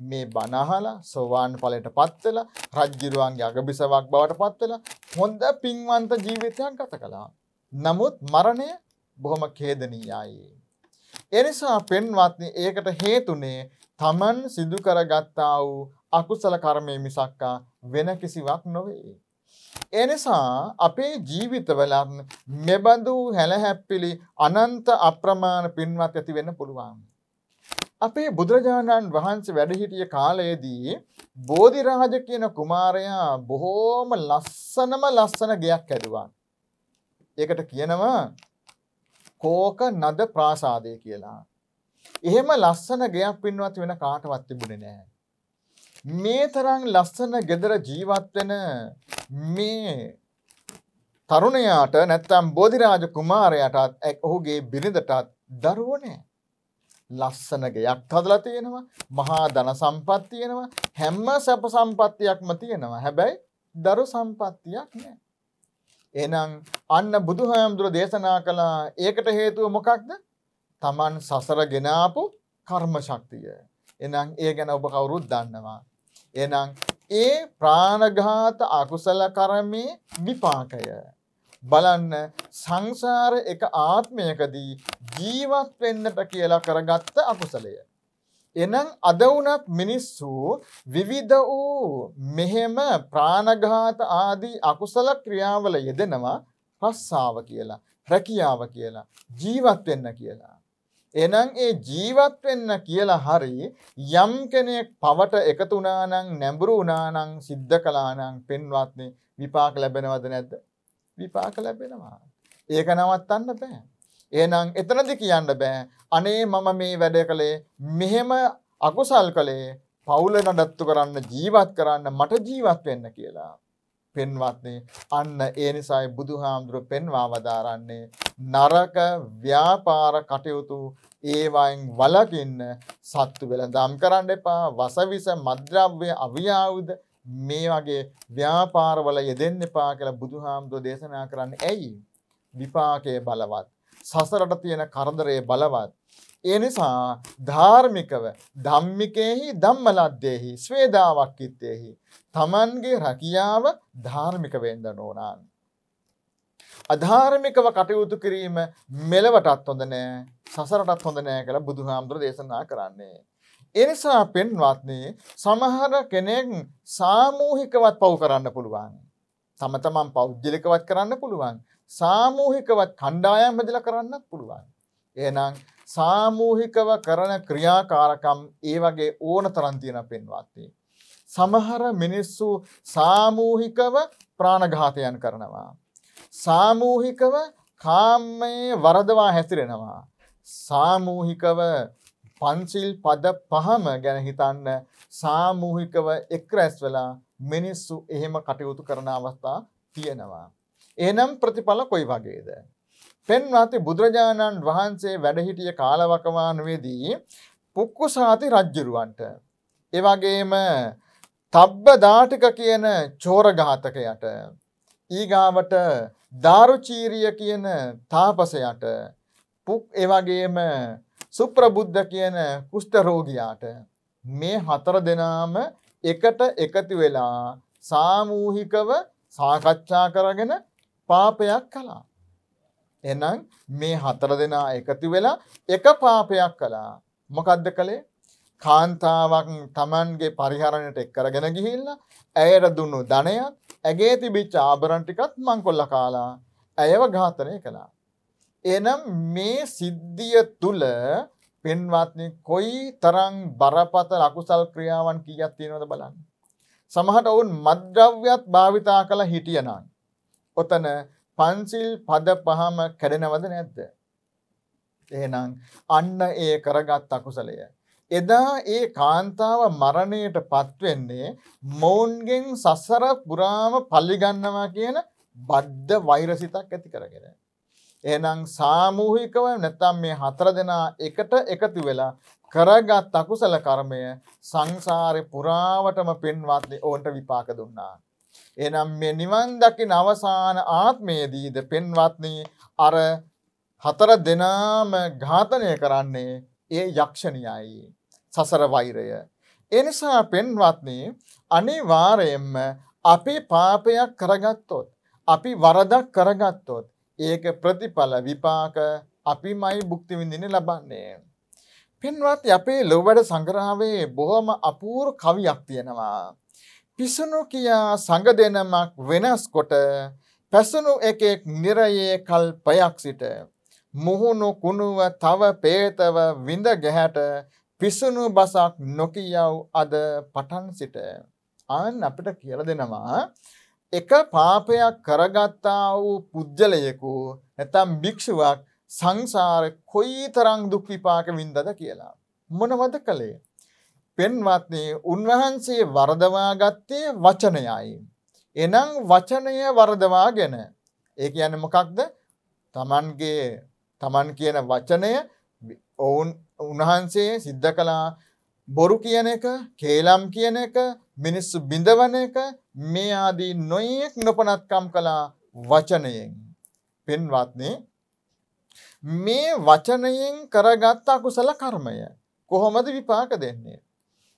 මේ බනහලා සොවාන් පලට පත්වෙල රජ්ජිරුවන්ගේ අගබිසවක් බවට පත්වෙලා හොඳ පින්වන්ත ජීවිතයක් ගත කළා. නමුත් මරණය බොහොම කේදනීයයි. එනිසා පෙන්වත්න ඒකට හේතුනේ තමන් සිදු කරගත්තා වූ අකුසල කර්මය මිසක්කා වෙන කිසිවක් නොවේ. එනිසා අපේ ජීවිතවලත් මෙබඳු හැලහැප්පිලි අනන්ත අප්‍රමාණ පින්වත් ඇති වෙන්න පුළුවන්. අපේ බුදුරජාණන් වහන්සේ වැඩහිටිය කාලයේදී බෝධිරාජ කියන කුමාරයා බොහෝම ලස්සනම ලස්සන ගයක් ඇදුවා. ඒකට කියනවා කෝක නද ප්‍රාසාදය කියලා. එහෙම ලස්සන ගයක් පින්වත් වෙන කාටවත් තිබුණේ නැහැ. මේ තරම් ලස්සන ගෙදර ජීවත් වෙන මේ තරුණයාට නැත්තම් බෝධිරාජ කුමාරයාටත් ඔහුගේ බිරිඳටත් දරුවෝ නැහැ. ලස්සන ගෙයක් හදලා තියෙනවා, මහා ධන සම්පත් තියෙනවා, හැම සැප සම්පත්තියක්ම තියෙනවා. හැබැයි දරු සම්පත්තියක් නැහැ. එහෙනම් අන්න බුදුහාමුදුර දේශනා කළා ඒකට හේතුව මොකක්ද? Taman සසර ගෙනාපු කර්ම ශක්තිය. එහෙනම් ඒ ගැන ඔබ කවුරුත් දන්නවා. එහෙනම් ඒ ප්‍රාණඝාත අකුසල කර්මයේ විපාකය බලන්න සංසාර එක ආත්මයකදී ජීවත් වෙන්නට කියලා කරගත්ත අකුසලය. එනම් අද වුණත් මිනිස්සු විවිධ වූ මෙහෙම ප්‍රාණඝාත ආදී අකුසල ක්‍රියාවල යෙදෙනවා රස්සාව කියලා, රැකියාව කියලා, ජීවත් වෙන්න කියලා. එනම් ඒ ජීවත් වෙන්න කියලා හරි යම් කෙනෙක් පවට එකතු වුණානම් නැඹුරු වුණානම් සිද්ධ කළානම් පින්වත්නි විපාක ලැබෙනවද නැද්ද? විපාක ලැබෙනවා. ඒක නවත්තන්න බෑ. එහෙනම් එතනදි කියන්න බෑ අනේ මම මේ වැඩ කළේ මෙහෙම අකුසල් කළේ පවුල නඩත්තු කරන්න ජීවත් කරන්න මට ජීවත් වෙන්න කියලා. පෙන්වත්නේ අන්න ඒ නිසායි බුදුහාමුදුරුව පෙන්වා වදාරන්නේ නරක ව්‍යාපාර කටයුතු ඒවායින් වලකින්න සත්තු වෙළඳම් කරන්න එපා වසවිස මද්‍රව්‍ය අවියාවුද මේ වගේ ව්‍යාපාරවල යෙදෙන්න එපා කියලා බුදුහාමුදුරුව දේශනා කරන්නේ ඇයි? විපාකයේ බලවත්. සසරට තියෙන කරදරයේ බලවත්. ඒ නිසා ධාර්මිකව ධම්මිකයෙහි ධම්මලද්දෙහි ස්වේදාවක් ඉත්තේහි තමන්ගේ රැකියාව ධාර්මික වෙන්න ඕනාන්. අධාර්මිකව කටයුතු කිරීම මෙලවටත් හොඳ නෑ සසරටත් හොඳ නෑ කියලා බුදුහාමුදුර දේශනා කරන්නේ. එනිසා පෙන්වත්නේ සමහර කෙනෙක් සාමූහිකවත් පව් කරන්න පුළුවන්. තම තමන් පෞද්ගලිකවත් කරන්න පුළුවන්. සාමූහිකවත් කණ්ඩායම් බෙදලා කරන්නත් පුළුවන්. එහෙනම් සාමූහිකව කරන ක්‍රියාකාරකම් ඒ වගේ ඕන තරම් තියෙන පෙන්වත්නේ. සමහර මිනිස්සු සාමූහිකව ප්‍රාණඝාතයන් කරනවා. සාමූහිකව කාමයේ වරදවා හැසිරෙනවා. සාමූහිකව පන්සිල් පද පහම ගැන හිතන්න සාමූහිකව එක් රැස් වෙලා මිනිස්සු එහෙම කටයුතු කරන අවස්ථා තියෙනවා. එනම් ප්‍රතිඵල කොයි වගේද. පෙන්වාති බුදුරජාණන් වහන්සේ වැඩහිටිය කාලවකවානුවේදී පුක්කුසාති රජ්ජුරුවන්ට. එවගේම තබ්බ දාටික කියන චෝරඝාතකයට ඊගාවට ධාරුචීරිය කියන තාපසයට පුක් එවගේම සුප්‍රබුද්ධ කියන කුෂ්ඨරෝගියාට මේ හතර දෙනාම එකට එකතු වෙලා සාමූහිකව සාකච්ඡා කරගෙන පාපයක් කළා. එහෙනම් මේ හතර දෙනා එකතු වෙලා එක පාපයක් කළා. මොකද්ද කළේ? කාන්තාවක් Tamanගේ පරිහරණයට එක් කරගෙන ගිහිල්ලා ඇයට දුන්නු ධනයත් ඇගේ තිබිච්ච ආභරණ ටිකත් මංකොල්ල කාලා ඇයව ඝාතනය කළා. එනම් මේ සිද්ධිය තුල පින්වත්නි කොයි තරම් බරපතල අකුසල් ක්‍රියාවන් කීයක් තියෙනවද බලන්න. සමහරට ඔවුන් මද්ද්‍රව්‍යත් භාවිතා කළ හිටියනම් ඔතන පන්සිල් පද පහම කැඩෙනවද නැද්ද? එහෙනම් අන්න ඒ කරගත් අකුසලය. එදා ඒ කාන්තාව මරණයට පත්වෙන්නේ මොවුන්ගෙන් සසර පුරාම පල්ලිගන්නවා කියන බද්ධ වෛරසිතක් ඇති කරගෙන. එහෙනම් සාමූහිකව නැත්නම් මේ හතර දෙනා එකට එකතු වෙලා කරගත් අකුසල කර්මය සංසාරේ පුරාවටම පින්වත්නි ඕන්ට විපාක දුන්නා. එහෙනම් මේ නිවන් දකින අවසාන ආත්මයේදීද පින්වත්නි අර හතර දෙනාම ඝාතනය කරන්නේ ඒ යක්ෂණියයි සසර වෛරය. ඒ නිසා පින්වත්නි අනිවාර්යයෙන්ම අපි පාපයක් කරගත්තොත් අපි වරදක් කරගත්තොත් ඒක ප්‍රතිඵල විපාක අපිමයි භුක්ති විඳින්න ලබන්නේ. පින්වත් අපේ ලොවැඩ සංග්‍රහයේ බොහොම අපූර්ව කවියක් තියෙනවා. පිසුණු කියා සඟ දෙනමක් වෙනස් කොට පැසුණු එකෙක් නිරයේ කල්පයක් සිට මුහුණු කුණුව තව පේතව විඳ ගැහැට පිසුණු බසක් නොකියව් අද පටන් සිට ආන් අපිට කියලා දෙනවා එක පාපයක් කරගත්තා වූ පුද්ගලයෙකු නැතම් භික්ෂුවක් සංසාර කොයි තරං දුක් විපාක වින්දද කියලා. මොනවද කළේ. පෙන්වත්නේ උන්වහන්සේ වරදවා ගත්තේ වචනයයි. එනම් වචනය වරදවාගෙන. ඒ කියන මොකක්ද? තමන්ගේ තමන් කියන වචනය ඔවුන් උන්වහන්සේ සිද්ධ කලා බොරු කියන එක කේලම් කියන එක මිනිස්සු බිඳවන එක මේ ආදී නොයෙක් නොපනත්කම් කළා වචනයෙන්. පෙන්වත්නේ මේ වචනයෙන් කරගත් අකුසල කර්මය කොහොමද විපාක දෙන්නේ?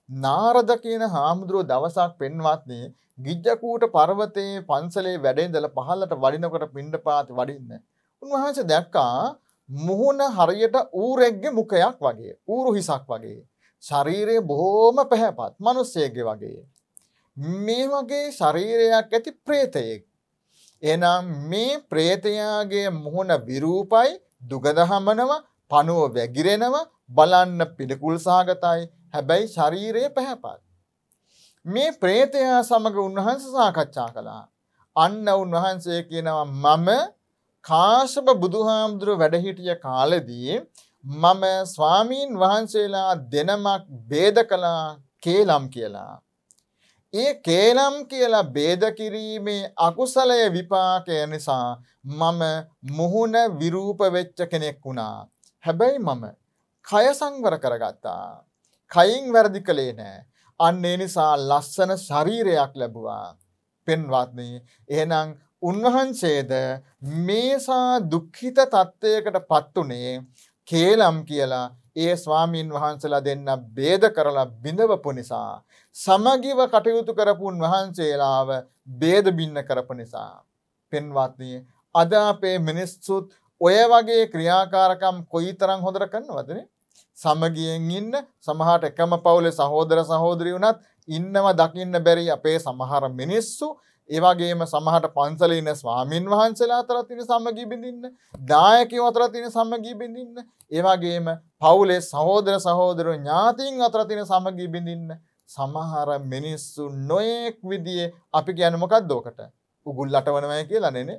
නාරද කියන හාමුදුරුව දවසක් පෙන්වත්නේ ගිජ්ජකූට පර්වතයේ පන්සලේ වැඩෙන්දල පහලට වඩිනකොට පිණ්ඩපාත වඩින්න උන්වහන්සේ දැක්කා මුහුණ හරියට ඌරෙක්ගේ මුඛයක් වගේ ඌරු හිසක් වගේ ශරීරය බොහෝම පැහැපත් මනුස්සයගේ වගේ. මේ වගේ ශරීරයක් ඇති ප්‍රේතයෙක්. එනම් මේ ප්‍රේතයාගේ මුහුණ විරූපයි දුගදහමනව පනුව වැගිරෙනව බලන්න පිළිකුල් සහගතයි හැබැයි ශරීරය පැහැපත්. මේ ප්‍රේතයා සමඟ උන්වහන්ස සාකච්ඡා කළා. අන්න උන්වහන්සේ කියනවා මම කාශප බුදුහාමුදුරුව වැඩහිටිය කාලදී මම ස්වාමීන් වහන්සේලා දෙනමක් බේද කළා කේලම් කියලා. ඒ කේලම් කියලා බේද කිරීමේ අකුසලය විපාකය නිසා මම මුහුණ විරූප වෙච්ච කෙනෙක් වුණා. හැබැයි මම කය සංවර කරගත්තා. කයින් වැරදි කළේ නෑ. අන්න ඒ නිසා ලස්සන ශරීරයක් ලැබුවා. පෙන්වත්නි එහෙනම් උන්වහන්සේද මේසා දුක්ඛිත තත්ත්වයකට පත් උනේ කේලම් කියලා ඒ ස්වාමීන් වහන්සලා දෙන්න බේද කරලා බිඳවපු නිසා. සමගිව කටයුතු කරපුන් වහන්සේලාව බේද බින්න කරපු නිසා. පෙන්වත්නය අද අපේ මිනිස්සුත් ඔය වගේ ක්‍රියාකාරකම් කොයි තරං හොඳර කරනවදන. සමගියෙන් ඉන්න සමහට එකම පවුලේ සහෝදර සහෝදරී වනත් ඉන්නව දකින්න බැරි අපේ සමහර මිනිස්සු ඒවාගේම සමහට පන්සලඉන්න ස්වාමීන් වහන්සේලා අතර තින සමගී බිඳින්න දායකව අතර තින සමගී බිඳින්න ඒවාගේම පවුලේ සහෝදර සහෝදර ඥාතිීන් අතර තින සමගී බිඳින්න සමහර මිනිස්සු නොයෙක් විදිිය අපි ගැන මොකක් දෝකට උගුල් ලටවනවය කියලා නෙනේ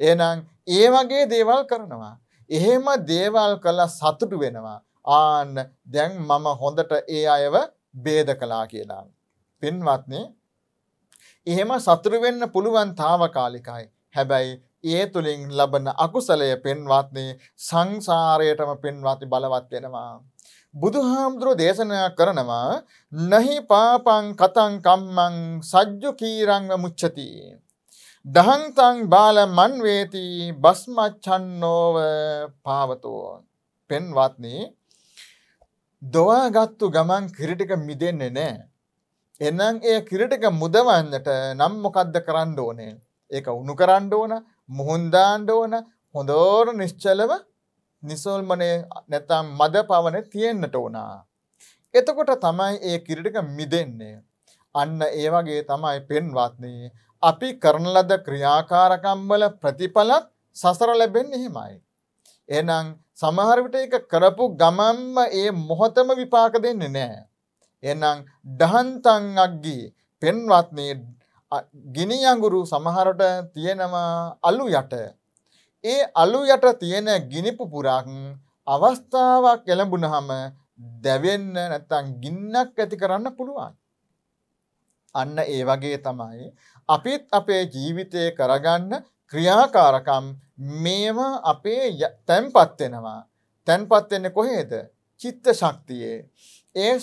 ඒනම් ඒ වගේ දේවල් කරනවා. එහෙම දේවල් කළ සතුටු වෙනවා. ආන්න දැන් මම හොඳට ඒ අයව බේද කලා කියලා. පින්වත්නේ එහෙම සතුරුවෙන්න පුළුවන් තාවකාලිකයි. හැබැයි ඒ තුළින් ලබන අකුසලය පෙන්වත්නේ සංසාරයටම පෙන්වති බලවත් වෙනවා. බුදුහාමුදුරුව දේශනයක් කරනවා නහි පාපං කතං කම්මං සජ්ජු කීරංව මුච්චති. දහන්තං බාල මන්වේති බස්මච්චන්නෝව පාවතෝ. පෙන්වත්නේ දොවාගත්තු ගමන් කිරිටික මිදෙන්නේ නෑ. එනම් ඒ කිරිටික මුදවන්නට නම් මොකක්ද කරන්න ඕනේ. ඒක උුණු කරන්න ඕන මුහුන්දාන්ඩ ඕන හොඳෝර නිශ්චලව නිසෝල්මනේ නැතම් මද පවන තියෙන්න්නට ඕනා. එතකොට තමයි ඒ කිරිටික මිදෙන්නේ. අන්න ඒවගේ තමයි පෙන්වත්න්නේ අපි කරන ලද ක්‍රියාකාරකම්වල ප්‍රතිඵලත් සසර ලැබෙන් එහෙමයි. එනම් සමහරවිට එක කරපු ගමම්ම ඒ මොහොතම විපාක දෙන්නේ නෑ. එනම් දහන්තං අක්ගී පෙන්වත්නේ ගිනි අඟුරු සමහරට තියෙනවා අලු යට. ඒ අලු යට තියෙන ගිනිපු පුරක් අවස්ථාවක් එළඹුණහම දැවෙන්න නැත්තං ගින්නක් ඇති කරන්න පුළුවන්. අන්න ඒ වගේ තමයි අපිත් අපේ ජීවිතය කරගන්න ක්‍රියාකාරකම් මේවා අපේ තැන්පත්වෙනවා. තැන්පත්වෙන්න කොහේද චිත්ත ශක්තියේ. ඒ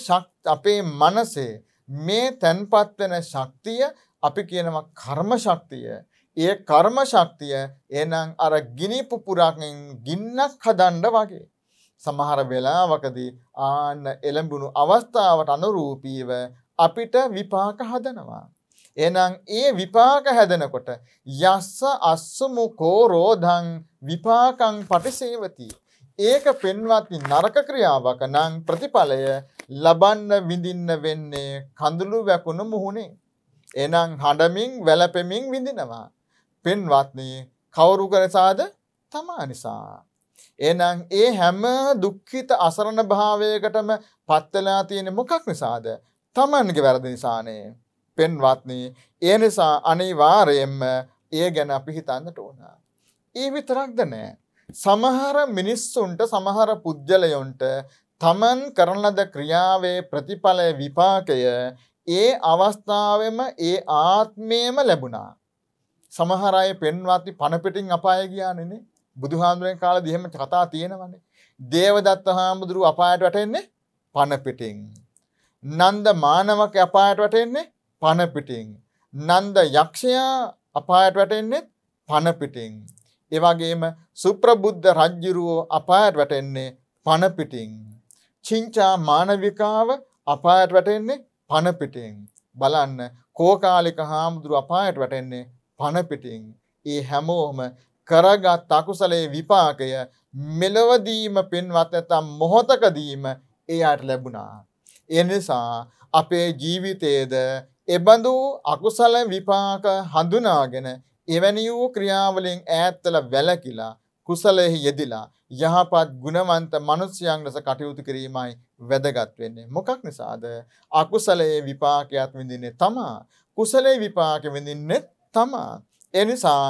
අපේ මනසේ මේ තැන්පත්වෙන ශක්තිය අපි කියනවා කර්ම ශක්තිය. ඒ කර්ම ශක්තිය එනම් අර ගිනි පුපුරකින් ගින්නක් හදන්ඩ වගේ. සමහර වෙලාවකදී ආන්න එළඹුණු අවස්ථාවට අනුරූපීව අපිට විපාක හදනවා. එනම් ඒ විපාක හැදෙනකොට යස්ස අස්සමු කෝරෝධං විපාකං පටිසේවති. ඒක පෙන්වත්ති නරක ක්‍රියාවක නං ප්‍රතිඵලය ලබන්න විඳින්න වෙන්නේ කඳුළු වැකුණු මුහුණේ. එනම් හඬමින් වැලපෙමින් විඳිනවා. පෙන්වත්න්නේ කවුරු කරසාද තමා නිසා. එනම් ඒ හැම දුක්ඛිත අසරණ භාවයකටම පත්වෙලා තියෙන මොකක් නිසාද තමන්ගේ වැරදි නිසානේ. පෙන්වත්නී ඒ නිසා අනිවාරයෙන්ම ඒ ගැන අපි හිතන්නට ඕන. ඒ විතරක්ද නෑ. සමහර මිනිස්සුන්ට සමහර පුද්ගලයොන්ට තමන් කරනලද ක්‍රියාවේ ප්‍රතිඵලය විපාකය ඒ අවස්ථාවම ඒ ආත්මයම ලැබුණා. සමහරය පෙන්වාති පණපිටින් අපාය ගියානනේ බුදුහාමුදුරෙන් කාල දිහෙම කතා තියෙනවනේ. දේවදත්ත හාමුදුරුව අපායට වැටෙන්නේ පණපිටින්. නන්ද මානවක අපායට වැටෙන්නේ පණපිටින්. නන්ද යක්ෂයා අපායට වැටෙන්නෙත් පණපිටින්. එවගේම සුප්‍රබුද්ධ රජ්ජුරුවෝ අපායට වැටෙන්නේ පණපිටින්. චිංචා මානවිකාව අපායට වැටෙන්නේ පණපිටින්. බලන්න කෝකාලික හාමුදුරු අපායට වැටෙන්නේ පණපිටින්. ඒ හැමෝම කරගත් අකුසලේ විපාකය මෙලවදීම පින්වත් ඇතම් මොහොතකදීම ඒ අයට ලැබුණා. එනිසා අපේ ජීවිතයේද එබඳු අකුසල විපාක හඳුනාගෙන එවැනි වූ ක්‍රියාවලින් ඈත්තල වැලකිලා කුසලෙහි යෙදිලා යහපත් ගුණවන්ත මනුස්්‍යයන් ලෙස කටයුතු කිරීමයි වැදගත් වෙන්නේ. මොකක් නිසාද අකුසලයේ විපාකයක් විඳින්නේ තමා කුසලේ විපාක විඳින්නෙත් තමා. එනිසා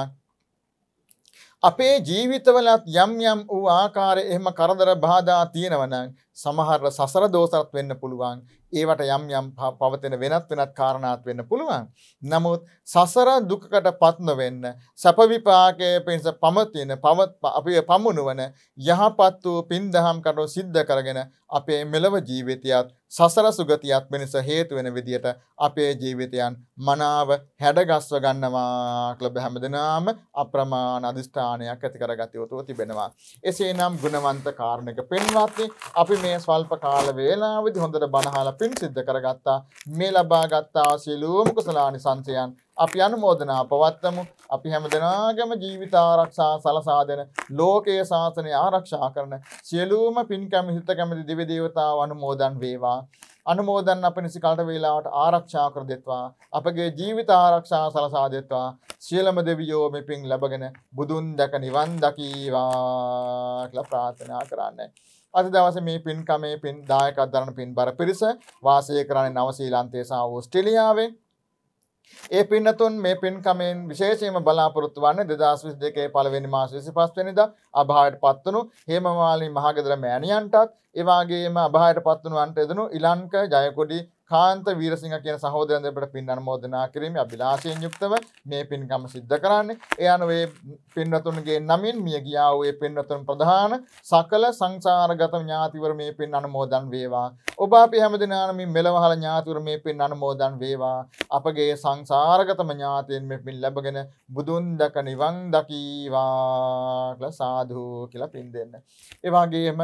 අපේ ජීවිතවලත් යම් යම් වූ ආකාර එහෙම කරදර බාධා තියෙනවනම් සමහර සසර දෝසරත් වෙන්න පුළුවන් ඒවට යම් යම් පවතින වෙනත් වෙනත් කාරණාත් වෙන්න පුළුවන්. නමුත් සසර දුකකට පත්න වෙන්න සැපවිපාකය පිණිස පමතින පවත් අපේ පමුණුවන යහපත් වූ පින්දහම් කටු සිද්ධ කරගෙන අපේ මෙලව ජීවිතයත් සසර සුගතියක් වෙනස හේතු වෙන විදියට අපේ ජීවිතයන් මනාව හැඩගස්ව ගන්නවා කළ හැමදනාම අප්‍රමාණ අධිෂ්ඨානයක් ඇති කරගත යුතුව තිබෙනවා. එසේ නම් ගුණවන්ත කාරණක පෙන්වත්න්නේ අපි මේ ස්වල්ප කාල වේලාවේදී හොඳට බණහලා පින් සිද්ධ කරගත්තා. මේ ලබා ගත්තා සියලුම කුසලානිසංසයන් අපි අනුමෝදනා පවත්වමු. අපි හැමදෙනාගේම ජීවිත ආරක්ෂා සලසා දෙන ලෝකයේ ශාසනය ආරක්ෂා කරන සියලුම පින්කම් හිත කැමති දිව්‍ය දේවතාව අනුමෝදන් වේවා. අනුමෝදන් අප නිසි කල්ට වේලාවට ආරක්ෂා කර දෙත්වා අපගේ ජීවිත ආරක්ෂා සලසා දෙත්වා සියලම දෙවියෝ මෙ පින් ලැබගෙන බුදුන් දැක නිවන් දකීවා කියලා ප්‍රාර්ථනා කරන්න. අද දවස මේ පින්කමේ පින් දායකත් දරන පින් බර පිරිස වාසය කරන්නේ නවසීලන්තයේ සහ ඕස්ට්‍රේලියාවේ ඒ පින්නතුන් මේ පින්කමෙන් විශේෂයෙන්ම බලාපොරොත්තු වන්නේ 2022 පළවෙනි මාස 25 වෙනිදා අභාවයට පත්වනු හේමමාලි මහගෙදර මෑණියන්ටත් ඒ වගේම අභාවයට පත්වනු අන්ට එදෙනු ඉලංක ජයකොඩි කාන්ත වීරසිංහ කියන සහෝදරයන් දෙපට පින් අනුමෝදනා කිරීමේ අභිලාෂයෙන් යුක්තව මේ පින්කම සිද්ධ කරන්නේ. ඒ අනුව ඒ පින්වතුන්ගේ නමින් මිය ගියා වූ ඒ පින්වතුන් ප්‍රධාන සකල සංසාරගත ඥාතිවර මේ පින් අනුමෝදන් වේවා. ඔබ අපි හැමදෙනාම මේ මෙලවහල ඥාතිවර මේ පින් අනුමෝදන් වේවා. අපගේ සංසාරගතම ඥාතීන් මේ පින් ලැබගෙන බුදුන් දක නිවන් දකීවා කියලා සාදු කියලා පින් දෙන්න. ඒ වගේම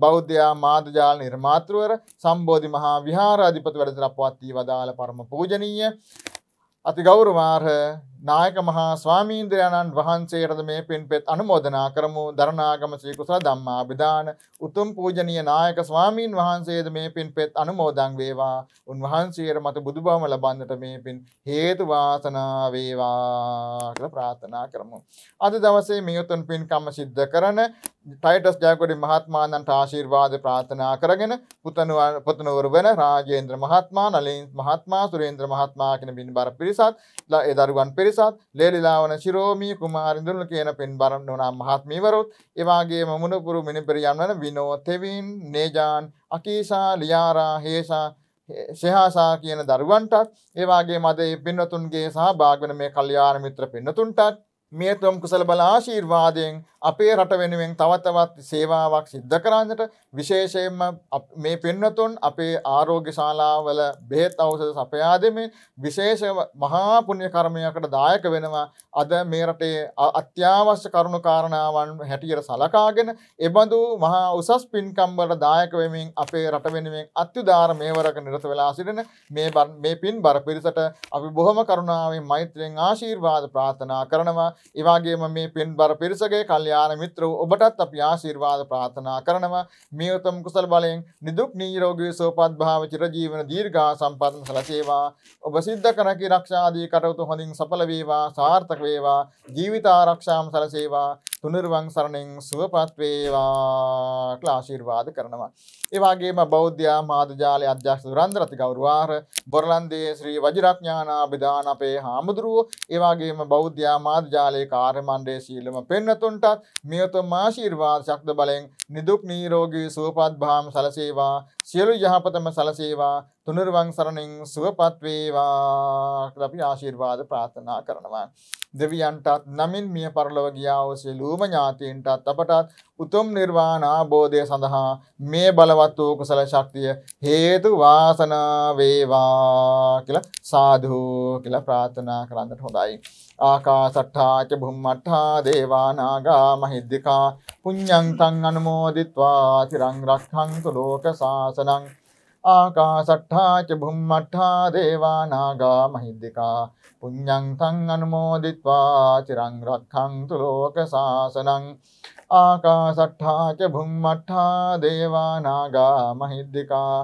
බෞද්ධ මාධ්‍යාල නිර්මාතෘවර සම්බෝධි මහා විහාර අධිපති වැඩසටහන පවත්වී වදාළ පරම පූජනීය. අති ගෞරවාර්හ නායක මහා ස්වාමීන්ද්‍රයණන් වහන්සේටද මේ පින් පෙත් අනුමෝදනා කරමු. දරණාගම ශ්‍රී කුසල ධම්මා අභිදාන උතුම් පූජනීය නායක ස්වාමීන් වහන්සේද මේ පින් පෙත් අනුමෝදන් වේවා. උන්වහන්සේට මත බුදුබවම ලබන්නට මේ පින් හේතු වාසනා වේවා කියලා ප්‍රාර්ථනා කරමු. අද දවසේ මේ උතුම් පින්කම සිද්ධ කරන ටයිටස් ජයකොඩි මහත්මාණන්ට ආශිර්වාද ප්‍රාර්ථනා කරගෙන පුතණුව පුතණුවරු වෙන රාජේන්ද්‍ර මහත්මයා නලින් මහත්මයා සුරේන්ද්‍ර මහත්මයා කියන බින්බර පිරිසත් ඒ දරුවන් පිරිස පිරිසත් ලේලිලාවන ශිරෝමී කුමාරිඳුන කියන පෙන් බරන්න වනා මහත්මීවරුත් එවාගේ මමුණපුරු මිනිපිරියන් වන විනෝ තෙවින් නේජාන් අකීසා ලියාරා හේසා ශෙහාසා කියන දරුවන්ටත් ඒවාගේ මද පින්නතුන්ගේ සහ භාගවන මේ කල්්‍යාන මිත්‍ර පින්නතුන්ටත් මේ තුම් කුසල බල ආශීර්වාදයෙන් අපේ රට වෙනුවෙන් තවතවත් සේවාවක් සිද්ධ කරන්නට විශේෂයෙන්ම මේ පින්නතුන් අපේ ආරෝග්‍ය ශාලාවල බෙහෙත් ඖෂධ සපයා දෙමින් විශේෂ මහා පුණ්‍ය කර්මයකට දායක වෙනවා. අද මේ රටේ අත්‍යවශ්‍ය කරුණු කාරණාවන් හැටියට සලකාගෙන එබඳු මහා උසස් පින්කම් වලට දායක වෙමින් අපේ රට වෙනුවෙන් අත්‍යුදාර මේවරක නිරත වෙලා සිටින මේ මේ පින් බර පිරිසට අපි බොහොම කරුණාවෙන් මෛත්‍රියෙන් ආශිර්වාද ප්‍රාර්ථනා කරනවා. ඒ වගේම මේ පින් බර පිරිසගේ කල්යාණ කල්යාණ මිත්‍ර ඔබටත් අපි ආශිර්වාද ප්‍රාර්ථනා කරනවා. මේ උතුම් කුසල බලයෙන් නිදුක් නිරෝගී සුවපත් භාව චිරජීවන දීර්ඝා සම්පන්න සලසේවා. ඔබ සිද්ධ කරන කී ආරක්ෂාදී කටයුතු හොඳින් සඵල වේවා සාර්ථක වේවා ජීවිත ආරක්ෂාම සලසේවා. තුනුරුවන් සරණින් සුවපත් වේවා කියලා ආශිර්වාද කරනවා. ඒ වගේම බෞද්ධ මාධ්‍යාලයේ අධ්‍යක්ෂ දුරන්දර අති ගෞරවාර බොරලන්දේ ශ්‍රී වජිරඥානාභිදාන අපේ හාමුදුරුවෝ. ඒ වගේම බෞද්ධ මාධ්‍යාලයේ කාර්ය මණ්ඩලයේ සීලම පෙන්වතුන්ටත් මියතුම් ආශිර්වාද ශක්ද බලෙන් නිදුක් නිරෝගී සුවපත් භාම සලසේවා. සියලු යහපතම සලසේවා. තුනුරුවන් සරණින් සුවපත් වේවා කියලා අපි ආශිර්වාද ප්‍රාර්ථනා කරනවා. දෙවියන්ටත් නමින් මිය පරලොව ගියා වූ සියලුම ඥාතීන්ටත් අපටත් උතුම් නිර්වාණ ආબોධය සඳහා මේ බලවත් වූ කුසල ශක්තිය හේතු වාසනා වේවා කියලා සාදු කියලා ප්‍රාර්ථනා කරන්නට හොඳයි. ආකාසට්ඨා ච බුම්මට්ඨා දේවා නාග මහිද්దికා පුඤ්ඤං තං අනුමෝදිත්වා තිරං රක්ඛන්තු ලෝක සාසනං ආකාසට්ඨා ච භුම්මට්ඨා දේවානාගා මහිද්దికා පුඤ්ඤං තං අනුමෝදිත්වා චිරං රක්ඛන්තු ලෝක සාසනං ආකාසට්ඨා ච භුම්මට්ඨා දේවානාගා මහිද්దికා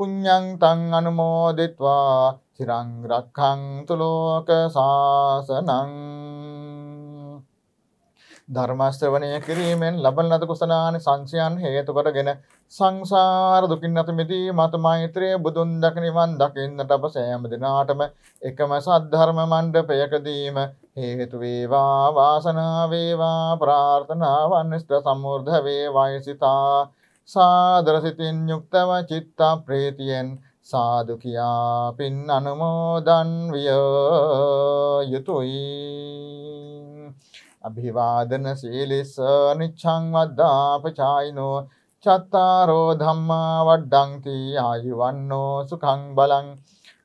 පුඤ්ඤං තං අනුමෝදිත්වා චිරං රක්ඛන්තු ලෝක සාසනං ධර්ම ශ්‍රවණය කිරීමෙන් ලබන ලද කුසලානි සංසයන් හේතු කොටගෙන සංසාර දුකින් නැත මිදී මත මෛත්‍රිය බුදුන් දක නිවන් දකින්නට අප සෑම දිනාටම එකම සද්ධර්ම මණ්ඩපයකදීම හේතු වේවා වාසනාව වේවා ප්‍රාර්ථනාවන් ඉෂ්ට සම්මුර්ධ වේවායි සිතා. සාදර සිතින් යුක්තව චිත්ත ප්‍රීතියෙන් සාදු කියා පින් අනුමෝදන් විය යුතුයි. අභිවාදන සීලිස නිච්ඡං වද්දාපචායිනෝ චත්තාරෝ ධම්මා වඩ්ඩಂತಿ ආයුවන්නෝ සුඛං බලං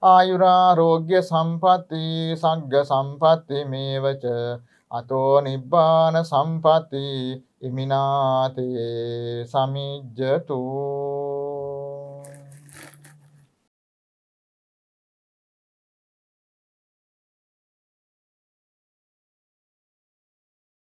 ආයුරාෝග්‍ය සම්පatti සග්ග සම්පatti මේවච අතෝ නිබ්බාන සම්පatti ඉමිනාතේ සමිජ්ජතු